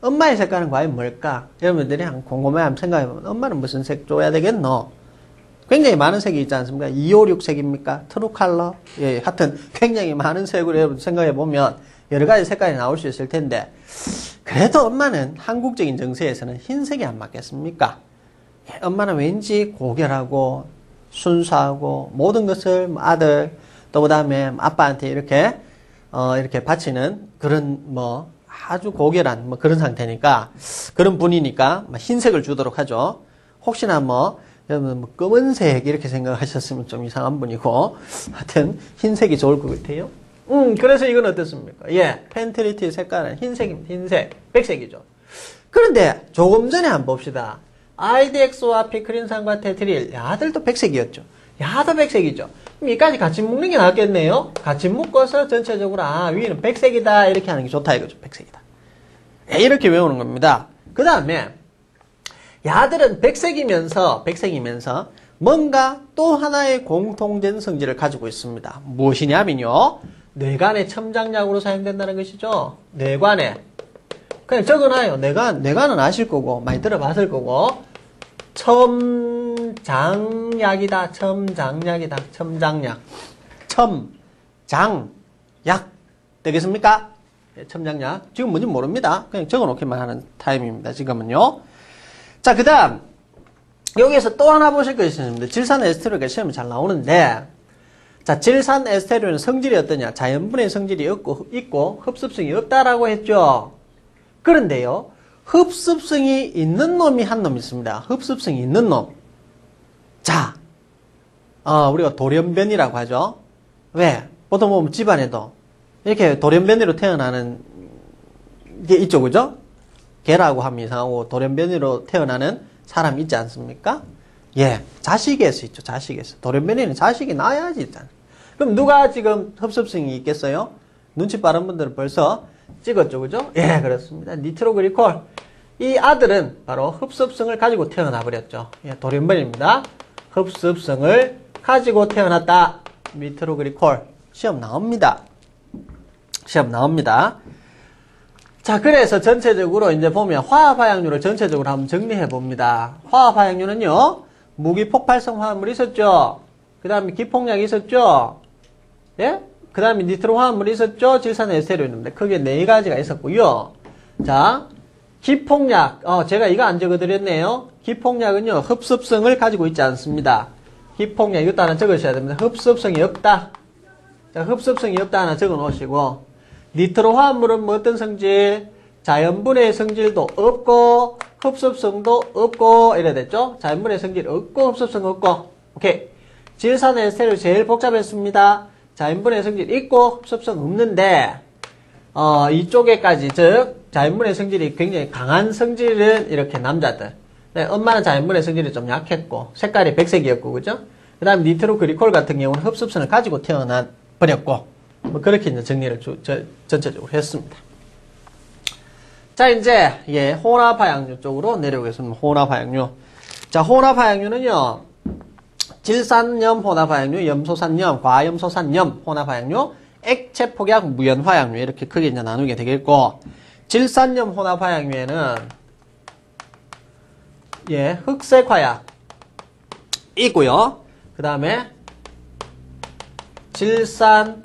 엄마의 색깔은 과연 뭘까? 여러분들이 한 궁금해 한번 생각해보면 엄마는 무슨 색 줘야 되겠노? 굉장히 많은 색이 있지 않습니까? 256 색입니까? true color? 예, 하여튼 굉장히 많은 색으로 여러분 생각해보면 여러 가지 색깔이 나올 수 있을 텐데 그래도 엄마는 한국적인 정서에서는 흰색이 안 맞겠습니까? 예, 엄마는 왠지 고결하고 순수하고 모든 것을 뭐 아들 또 그 다음에 아빠한테 이렇게 어, 이렇게 바치는 그런 뭐 아주 고결한 뭐 그런 상태니까 그런 분이니까 뭐 흰색을 주도록 하죠. 혹시나 뭐 여러분 뭐 검은색 이렇게 생각하셨으면 좀 이상한 분이고 하여튼 흰색이 좋을 것 같아요. 음 그래서 이건 어떻습니까? 예 펜트리트 색깔은 흰색입니다. 흰색 백색이죠. 그런데 조금 전에 한번 봅시다. RDX와 피크린산과 테트릴 야들도 백색이었죠. 야도 백색이죠. 그럼 이까지 같이 묶는 게 낫겠네요. 같이 묶어서 전체적으로 아 위는 백색이다 이렇게 하는 게 좋다 이거죠. 백색이다. 예, 이렇게 외우는 겁니다. 그 다음에 야들은 백색이면서 백색이면서 뭔가 또 하나의 공통된 성질을 가지고 있습니다. 무엇이냐면요. 뇌관의 첨장약으로 사용된다는 것이죠. 뇌관에 그냥 적어놔요. 뇌관, 뇌관은 아실 거고 많이 들어봤을 거고 첨 장약이다. 첨장약이다. 첨장약. 첨장약. 되겠습니까? 예, 첨장약. 지금 뭔지 모릅니다. 그냥 적어 놓기만 하는 타임입니다. 지금은요. 자, 그 다음. 여기에서 또 하나 보실 것이 있습니다. 질산 에스테로가 시험에 잘 나오는데, 자, 질산 에스테로는 성질이 어떠냐? 자연분해 성질이 없고, 있고, 흡습성이 없다라고 했죠. 그런데요, 흡습성이 있는 놈이 한 놈 있습니다. 흡습성이 있는 놈. 자, 어, 우리가 돌연변이라고 하죠. 왜? 보통 보면 집안에도 이렇게 돌연변이로 태어나는 게 있죠, 그죠? 개라고 하면 이상하고 돌연변이로 태어나는 사람 있지 않습니까? 예, 자식에서 있죠, 자식에서. 돌연변이는 자식이 나야지 있잖아요. 그럼 누가 지금 흡습성이 있겠어요? 눈치 빠른 분들은 벌써 찍었죠, 그죠? 예, 그렇습니다. 니트로그리콜. 이 아들은 바로 흡습성을 가지고 태어나 버렸죠. 예, 돌연변입니다. 흡습성을 가지고 태어났다. 니트로그리콜. 시험 나옵니다. 시험 나옵니다. 자, 그래서 전체적으로 이제 보면 화합 화약률을 전체적으로 한번 정리해 봅니다. 화합 화약률은요, 무기 폭발성 화합물이 있었죠. 그 다음에 기폭약이 있었죠. 예? 그 다음에 니트로 화합물이 있었죠. 질산 에스테로인입니다. 크게 네 가지가 있었고요. 자, 기폭약, 어, 제가 이거 안 적어드렸네요. 기폭약은요, 흡습성을 가지고 있지 않습니다. 기폭약, 이것도 하나 적으셔야 됩니다. 흡습성이 없다. 자, 흡습성이 없다 하나 적어 놓으시고, 니트로 화합물은 뭐 어떤 성질? 자연분해 성질도 없고, 흡습성도 없고, 이래 됐죠? 자연분해 성질 없고, 흡습성 없고. 오케이. 질산 에스테로 제일 복잡했습니다. 자연분해 성질 있고, 흡습성 없는데, 어, 이쪽에까지, 즉, 자연분해 성질이 굉장히 강한 성질은 이렇게 남자들. 네, 엄마는 자연분해 성질이 좀 약했고, 색깔이 백색이었고, 그죠? 그 다음에 니트로 그리콜 같은 경우는 흡습성을 가지고 태어나 버렸고, 뭐 그렇게 이제 정리를 주, 저, 전체적으로 했습니다. 자, 이제, 예, 혼합화약류 쪽으로 내려오겠습니다. 혼합화약류. 자, 혼합화약류는요, 질산염 혼합화약류, 염소산염, 과염소산염 혼합화약류, 액체 폭약 무연화약류 이렇게 크게 이제 나누게 되겠고 질산염 혼합 화약류에는 예 흑색 화약 있고요. 그 다음에 질산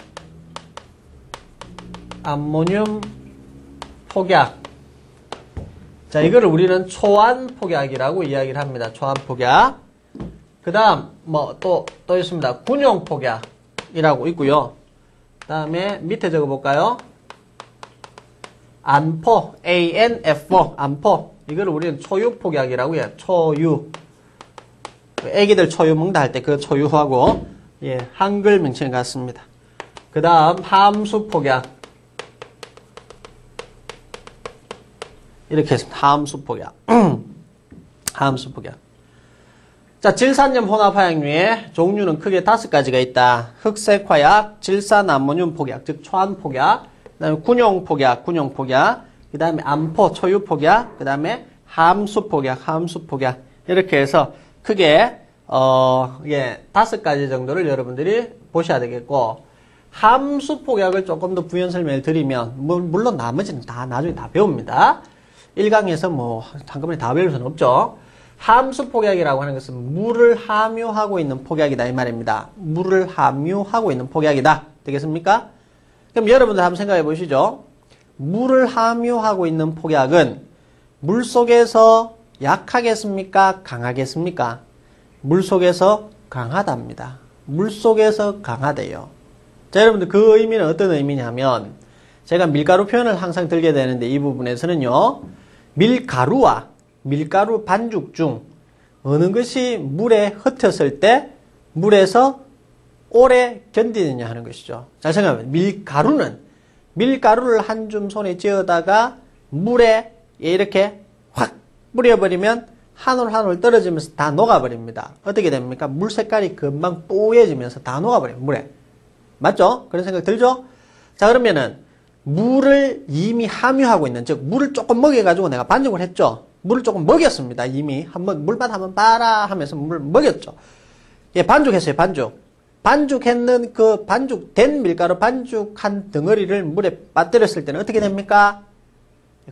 암모늄 폭약 자 이거를 우리는 초안 폭약이라고 이야기를 합니다. 초안 폭약 그 다음 뭐 또 또 있습니다. 군용 폭약이라고 있고요. 그 다음에 밑에 적어볼까요? 안포, ANF4, 안포. 이걸 우리는 초유 폭약이라고 해요. 초유. 애기들 초유 먹다 할 때 그 초유하고, 예, 한글 명칭 같습니다. 그 다음, 함수 폭약. 이렇게 했습니다. 함수 폭약. (clears throat) 함수 폭약. 자, 질산염 혼합화약류의 종류는 크게 다섯 가지가 있다. 흑색화약, 질산암모늄 폭약, 즉 초안 폭약, 그다음에 군용 폭약, 군용 폭약, 그다음에 암포, 초유 폭약, 그다음에 함수 폭약, 함수 폭약 이렇게 해서 크게 어, 예, 다섯 가지 정도를 여러분들이 보셔야 되겠고 함수 폭약을 조금 더 부연 설명을 드리면 물론 나머지는 다 나중에 다 배웁니다. 1강에서 뭐 한꺼번에 다 배울 수는 없죠. 함수 폭약이라고 하는 것은 물을 함유하고 있는 폭약이다 이 말입니다. 물을 함유하고 있는 폭약이다. 되겠습니까? 그럼 여러분들 한번 생각해 보시죠. 물을 함유하고 있는 폭약은 물 속에서 약하겠습니까? 강하겠습니까? 물 속에서 강하답니다. 물 속에서 강하대요. 자, 여러분들 그 의미는 어떤 의미냐면 제가 밀가루 표현을 항상 들게 되는데 이 부분에서는요. 밀가루와 밀가루 반죽 중 어느 것이 물에 흩었을 때 물에서 오래 견디느냐 하는 것이죠. 잘 생각하면 밀가루는 밀가루를 한 줌 손에 쥐어다가 물에 이렇게 확 뿌려버리면 한 올 한 올 떨어지면서 다 녹아버립니다. 어떻게 됩니까? 물 색깔이 금방 뽀얘지면서 다 녹아버려요. 물에. 맞죠? 그런 생각 들죠? 자 그러면은 물을 이미 함유하고 있는 즉 물을 조금 먹여가지고 내가 반죽을 했죠. 물을 조금 먹였습니다. 이미 한번 물맛 한번 봐라 하면서 물 먹였죠. 예, 반죽했어요. 반죽. 반죽했는 그 반죽된 밀가루 반죽한 덩어리를 물에 빠뜨렸을 때는 어떻게 됩니까?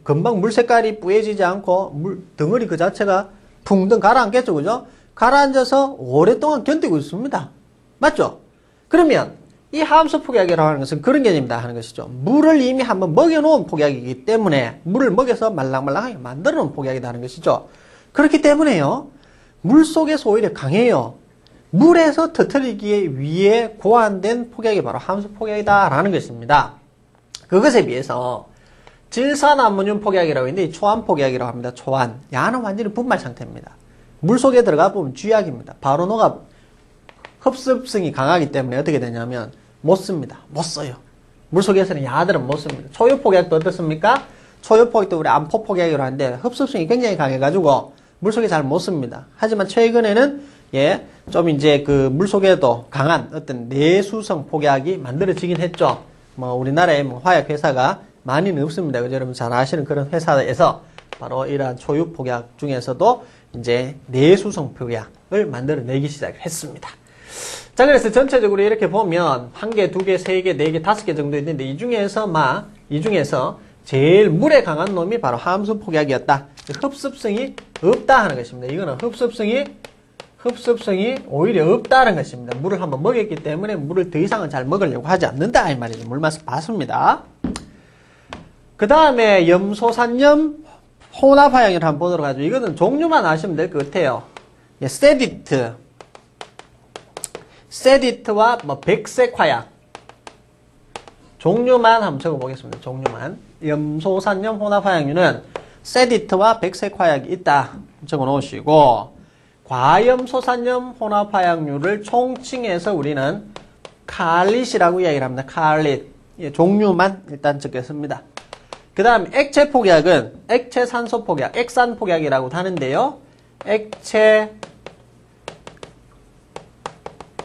금방 물 색깔이 뿌얘지지 않고 물 덩어리 그 자체가 붕덩 가라앉겠죠, 그죠? 가라앉아서 오랫동안 견디고 있습니다. 맞죠? 그러면 이 하함수 폭약이라고 하는 것은 그런 개념이다 하는 것이죠. 물을 이미 한번 먹여놓은 폭약이기 때문에 물을 먹여서 말랑말랑하게 만들어놓은 폭약이다 하는 것이죠. 그렇기 때문에요. 물 속에서 오히려 강해요. 물에서 터뜨리기에 위해 고안된 폭약이 바로 함수 폭약이다라는 것입니다. 그것에 비해서 질산암모늄 폭약이라고 있는데 초안 폭약이라고 합니다. 초안. 야는 완전히 분말 상태입니다. 물 속에 들어가 보면 쥐약입니다. 바로 녹아 흡습성이 강하기 때문에 어떻게 되냐면 못 씁니다. 못 써요. 물 속에서는 야들은 못 씁니다. 초유 폭약도 어떻습니까? 초유 폭약도 우리 암포 폭약이라고 하는데 흡습성이 굉장히 강해가지고 물 속에 잘 못 씁니다. 하지만 최근에는 예, 좀 이제 그 물 속에도 강한 어떤 내수성 폭약이 만들어지긴 했죠. 뭐 우리나라에 뭐 화약 회사가 많이는 없습니다. 그죠? 여러분 잘 아시는 그런 회사에서 바로 이러한 초유 폭약 중에서도 이제 내수성 폭약을 만들어내기 시작했습니다. 자, 그래서 전체적으로 이렇게 보면 한 개, 두 개, 세 개, 네 개, 다섯 개 정도 있는데 이 중에서 막, 이 중에서 제일 물에 강한 놈이 바로 함수 폭약이었다. 흡습성이 없다 하는 것입니다. 이거는 흡습성이 흡습성이 오히려 없다는 것입니다. 물을 한번 먹였기 때문에 물을 더 이상은 잘 먹으려고 하지 않는다 이 말이죠. 물맛을 봤습니다. 그 다음에 염소산염 혼합화양을 한번 보도록 하죠. 이거는 종류만 아시면 될 것 같아요. 예, 세디트, 세디트와 뭐 백색 화약 종류만 한번 적어보겠습니다. 종류만 염소산염 혼합화약류는 세디트와 백색 화약이 있다 적어 놓으시고 과염 소산염 혼합 화약류를 총칭해서 우리는 칼릿이라고 이야기를 합니다. 칼릿 예, 종류만 일단 적겠습니다. 그 다음 액체 폭약은 액체 산소 폭약, 액산 폭약이라고 하는데요. 액체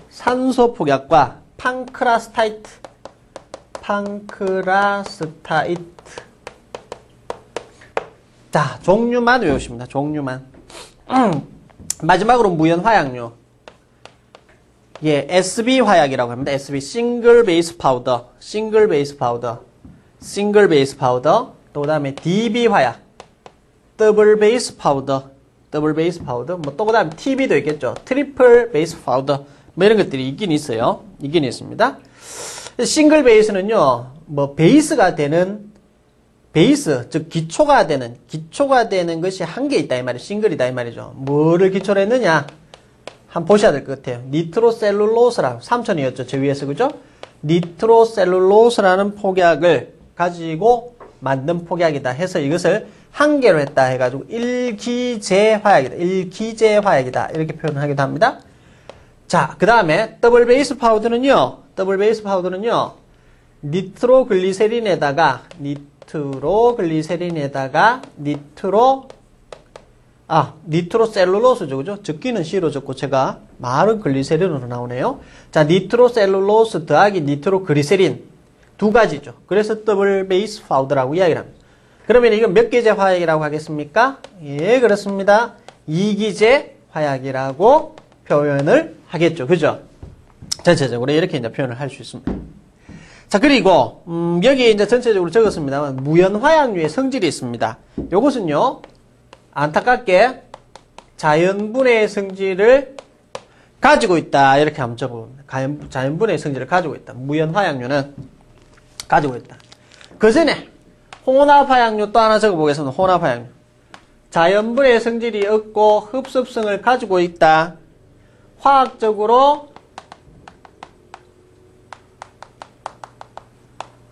산소 폭약과 팡크라스타이트, 팡크라스타이트. 자, 종류만 외우십니다. 종류만. (clears throat) 음, 마지막으로 무연 화약류. 예, SB 화약이라고 합니다. SB single base powder, single base powder, single base powder. 또 그다음에 DB 화약, double base powder, double base powder. 뭐 또 그다음 TB도 있겠죠. triple base powder. 뭐 이런 것들이 있긴 있어요. 있긴 있습니다. single base는요, 뭐 베이스가 되는 베이스, 즉 기초가 되는 기초가 되는 것이 한 개 있다 이 말이 싱글이다 이 말이죠. 뭐를 기초로 했느냐? 한번 보셔야 될 것 같아요. 니트로셀룰로스라고 삼촌이었죠. 저 위에서 그죠? 니트로셀룰로스라는 폭약을 가지고 만든 폭약이다 해서 이것을 한 개로 했다 해가지고 일기제 화약이다. 일기제 화약이다. 이렇게 표현을 하기도 합니다. 자, 그 다음에 double base powder는요. double base powder는요. 니트로글리세린에다가 니트로글리세린에다가 니트로 아, 니트로셀룰로스죠. 그죠? 적기는 C로 적고 제가 말은 글리세린으로 나오네요. 자, 니트로셀룰로스 더하기 니트로그리세린 두 가지죠. 그래서 double base powder라고 이야기를 합니다. 그러면 이건 몇 개제 화약이라고 하겠습니까? 예, 그렇습니다. 이기제 화약이라고 표현을 하겠죠. 그죠? 전체적으로 이렇게 이제 표현을 할 수 있습니다. 자, 그리고, 음, 여기에 이제 전체적으로 적었습니다만, 무연화약류의 성질이 있습니다. 요것은요, 안타깝게 자연분해의 성질을 가지고 있다. 이렇게 한번 적어봅니다. 자연분해의 성질을 가지고 있다. 무연화약류는 가지고 있다. 그 전에, 혼합화약류 또 하나 적어보겠습니다. 혼합화약류. 자연분해의 성질이 없고 흡습성을 가지고 있다. 화학적으로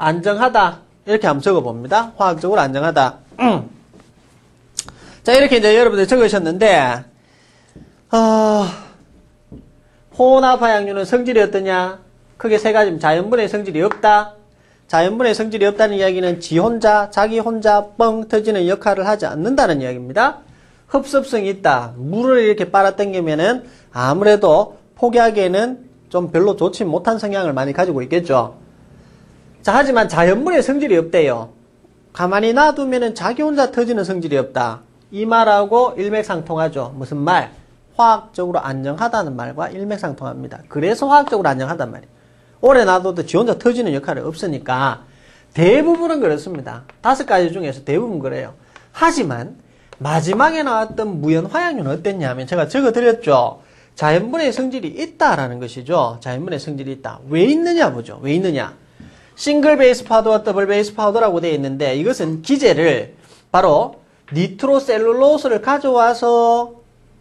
안정하다. 이렇게 한번 적어봅니다. 화학적으로 안정하다. 음. 자, 이렇게 이제 여러분들 적으셨는데, 어, 혼합화약류는 성질이 어떠냐? 크게 세 가지, 자연분의 성질이 없다. 자연분의 성질이 없다는 이야기는 지 혼자, 자기 혼자 뻥 터지는 역할을 하지 않는다는 이야기입니다. 흡습성이 있다. 물을 이렇게 빨아당기면은 아무래도 폭약에는 좀 별로 좋지 못한 성향을 많이 가지고 있겠죠. 자, 하지만 자연분의 성질이 없대요. 가만히 놔두면은 자기 혼자 터지는 성질이 없다. 이 말하고 일맥상통하죠. 무슨 말? 화학적으로 안정하다는 말과 일맥상통합니다. 그래서 화학적으로 안정하단 말이에요. 오래 놔둬도 지 혼자 터지는 역할이 없으니까 대부분은 그렇습니다. 다섯 가지 중에서 대부분 그래요. 하지만 마지막에 나왔던 무연 화약류는 어땠냐면 제가 적어드렸죠. 자연분해 성질이 있다라는 것이죠. 자연분해 성질이 있다. 왜 있느냐 보죠. 왜 있느냐. single base powder와 double base powder라고 되어 있는데 이것은 기제를 바로 니트로셀룰로스를 가져와서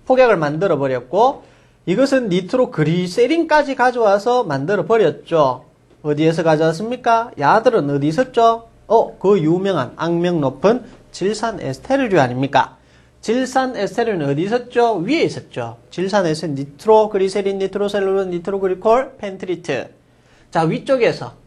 폭약을 만들어 버렸고 이것은 니트로 그리세린까지 가져와서 만들어 버렸죠. 어디에서 가져왔습니까? 야들은 어디 있었죠? 어, 그 유명한 악명 높은 질산 에스테르류 아닙니까? 질산 에스테르는 어디 있었죠? 위에 있었죠. 질산에서 니트로 그리세린, 니트로셀룰로스, 니트로그리콜, 펜트리트. 자, 위쪽에서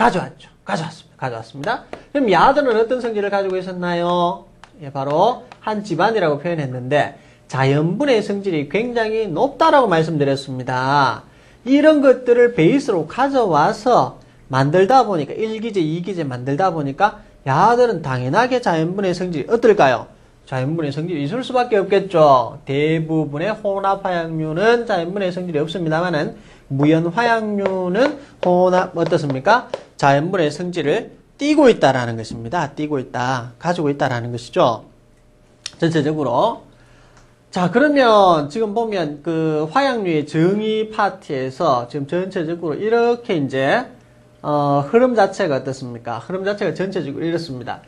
가져왔죠. 가져왔습니다. 가져왔습니다. 그럼 야들은 어떤 성질을 가지고 있었나요? 예, 바로 한 집안이라고 표현했는데 자연분의 성질이 굉장히 높다라고 말씀드렸습니다. 이런 것들을 베이스로 가져와서 만들다 보니까 1기제, 2기제 만들다 보니까 야들은 당연하게 자연분의 성질이 어떨까요? 자연분의 성질이 있을 수밖에 없겠죠. 대부분의 혼합화약류는 자연분의 성질이 없습니다만은 무연 화약류는 혼합 어떻습니까? 자연분의 성질을 띠고 있다라는 것입니다. 띠고 있다, 가지고 있다라는 것이죠. 전체적으로 자, 그러면 지금 보면 그 화약류의 정의 파트에서 지금 전체적으로 이렇게 이제 어, 흐름 자체가 어떻습니까? 흐름 자체가 전체적으로 이렇습니다.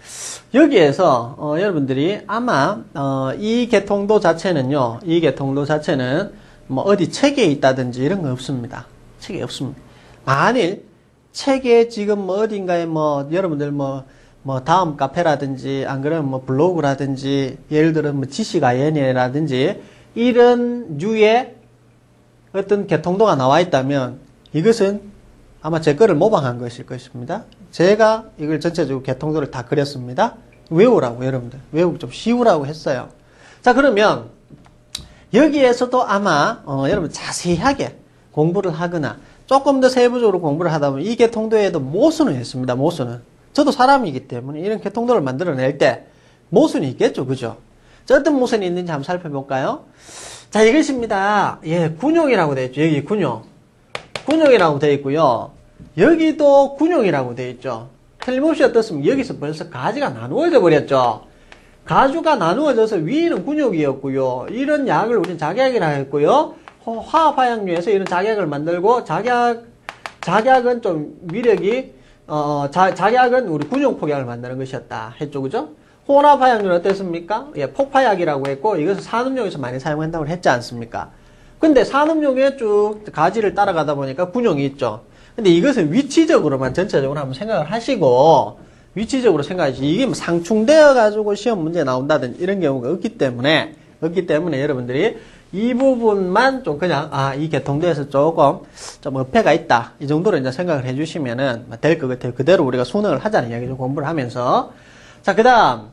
여기에서 어, 여러분들이 아마 어, 이 개통도 자체는요, 이 개통도 자체는 뭐 어디 책에 있다든지 이런 거 없습니다. 책에 없습니다. 만일 책에 지금 뭐 어딘가에 뭐 여러분들 뭐, 뭐 다음 카페라든지 안 그러면 뭐 블로그라든지 예를 들어 뭐 지식아연이라든지 이런 류의 어떤 개통도가 나와 있다면 이것은 아마 제 거를 모방한 것일 것입니다. 제가 이걸 전체적으로 개통도를 다 그렸습니다. 외우라고 여러분들 외우기 좀 쉬우라고 했어요. 자 그러면 여기에서도 아마 어, 여러분 자세하게 공부를 하거나 조금 더 세부적으로 공부를 하다 보면 이 개통도에도 모순을 했습니다. 모순은. 저도 사람이기 때문에 이런 개통도를 만들어낼 때 모순이 있겠죠. 그죠? 자, 어떤 모순이 있는지 한번 살펴볼까요? 자, 이것입니다. 예, 군용이라고 되어 있죠. 여기 군용. 군용이라고 되어 있고요. 여기도 군용이라고 되어 있죠. 틀림없이 어떻습니까? 여기서 벌써 가지가 나누어져 버렸죠. 가주가 나누어져서 위는 군용이었고요. 이런 약을 우리는 작약이라 했고요. 화합화약류에서 이런 작약을 만들고 작약 작약은 좀 위력이 어 자, 작약은 우리 군용 폭약을 만드는 것이었다 했죠 그죠? 혼합화약류는 어땠습니까? 예, 폭파약이라고 했고 이것은 산업용에서 많이 사용한다고 했지 않습니까? 근데 산업용에 쭉 가지를 따라가다 보니까 군용이 있죠. 근데 이것은 위치적으로만 전체적으로 한번 생각을 하시고 위치적으로 생각하시 이게 뭐 상충되어 가지고 시험 문제 나온다든지 이런 경우가 없기 때문에 없기 때문에 여러분들이 이 부분만 좀 그냥 아 이 개통도에서 조금 좀 어폐가 있다 이 정도로 이제 생각을 해주시면은 될 것 같아요. 그대로 우리가 수능을 하자는 이야기죠 공부를 하면서 자 그다음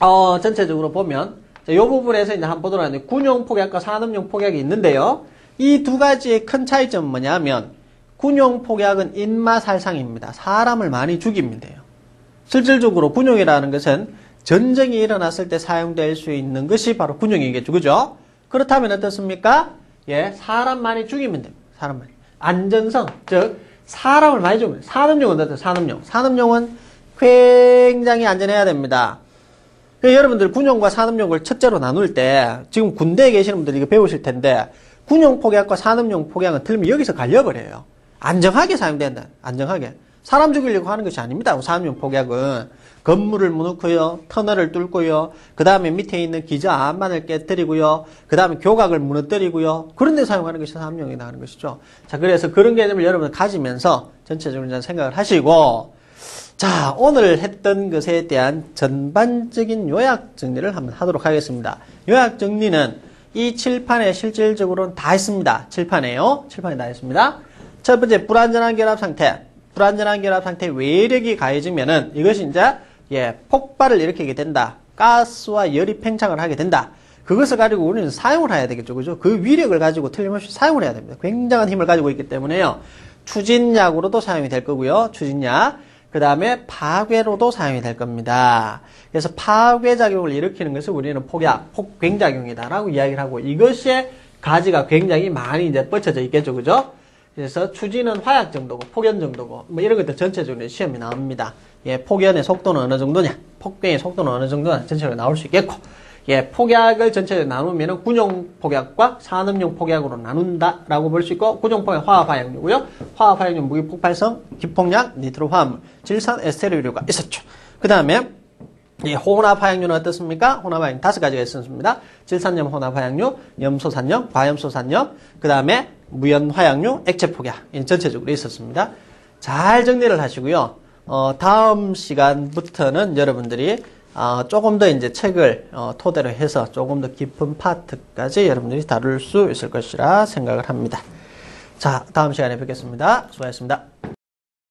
어 전체적으로 보면 이 부분에서 이제 한번 보도록 하는데 군용 폭약과 산업용 폭약이 있는데요. 이 두 가지의 큰 차이점은 뭐냐면 군용 폭약은 인마살상입니다. 사람을 많이 죽입니다. 실질적으로 군용이라는 것은 전쟁이 일어났을 때 사용될 수 있는 것이 바로 군용이겠죠. 그죠? 그렇다면 어떻습니까? 예, 사람 많이 죽이면 됩니다. 사람 많이. 안전성, 즉, 사람을 많이 죽이면 산업용은 어때요? 산업용. 산업용은 굉장히 안전해야 됩니다. 그 여러분들 군용과 산업용을 첫째로 나눌 때, 지금 군대에 계시는 분들이 이거 배우실 텐데, 군용 폭약과 산업용 폭약은 틀면 여기서 갈려버려요. 안정하게 사용된다. 안정하게. 사람 죽이려고 하는 것이 아닙니다. 산업용 폭약은. 건물을 무너고요. 터널을 뚫고요. 그 다음에 밑에 있는 기저 암만을 깨뜨리고요. 그 다음에 교각을 무너뜨리고요. 그런 데 사용하는 것이 산업용이 나가는 것이죠. 자, 그래서 그런 개념을 여러분 가지면서 전체적으로 생각을 하시고 자, 오늘 했던 것에 대한 전반적인 요약 정리를 한번 하도록 하겠습니다. 요약 정리는 이 칠판에 실질적으로는 다 했습니다. 칠판에요. 칠판에 다 했습니다. 첫 번째, 불안전한 결합 상태. 불안전한 결합 상태 외력이 가해지면은 이것이 이제 예, 폭발을 일으키게 된다. 가스와 열이 팽창을 하게 된다. 그것을 가지고 우리는 사용을 해야 되겠죠. 그죠? 그 위력을 가지고 틀림없이 사용을 해야 됩니다. 굉장한 힘을 가지고 있기 때문에요. 추진약으로도 사용이 될 거고요. 추진약. 그 다음에 파괴로도 사용이 될 겁니다. 그래서 파괴작용을 일으키는 것을 우리는 폭약, 폭괭작용이다라고 이야기를 하고 이것이 가지가 굉장히 많이 이제 뻗쳐져 있겠죠. 그죠? 그래서 추진은 화약 정도고 폭연 정도고 뭐 이런 것들 전체적으로 시험이 나옵니다. 예, 폭연의 속도는 어느 정도냐, 폭병의 속도는 어느 정도냐 전체적으로 나올 수 있겠고 예, 폭약을 전체적으로 나누면 군용 폭약과 산업용 폭약으로 나눈다라고 볼 수 있고 군용 폭약 화학 화약류고요. 화학 화약류 무기 폭발성, 기폭약, 니트로 화합물, 질산, 에스테르류가 있었죠. 그 다음에 예, 혼합 화약류는 어떻습니까? 혼합 화약류 다섯 가지가 있었습니다. 질산염 혼합 화약류, 염소산염, 과염소산염, 그 다음에 무연 화약류, 액체 폭약 이 전체적으로 있었습니다. 잘 정리를 하시고요. 어, 다음 시간부터는 여러분들이 어, 조금 더 이제 책을 어, 토대로 해서 조금 더 깊은 파트까지 여러분들이 다룰 수 있을 것이라 생각을 합니다. 자, 다음 시간에 뵙겠습니다. 수고하셨습니다.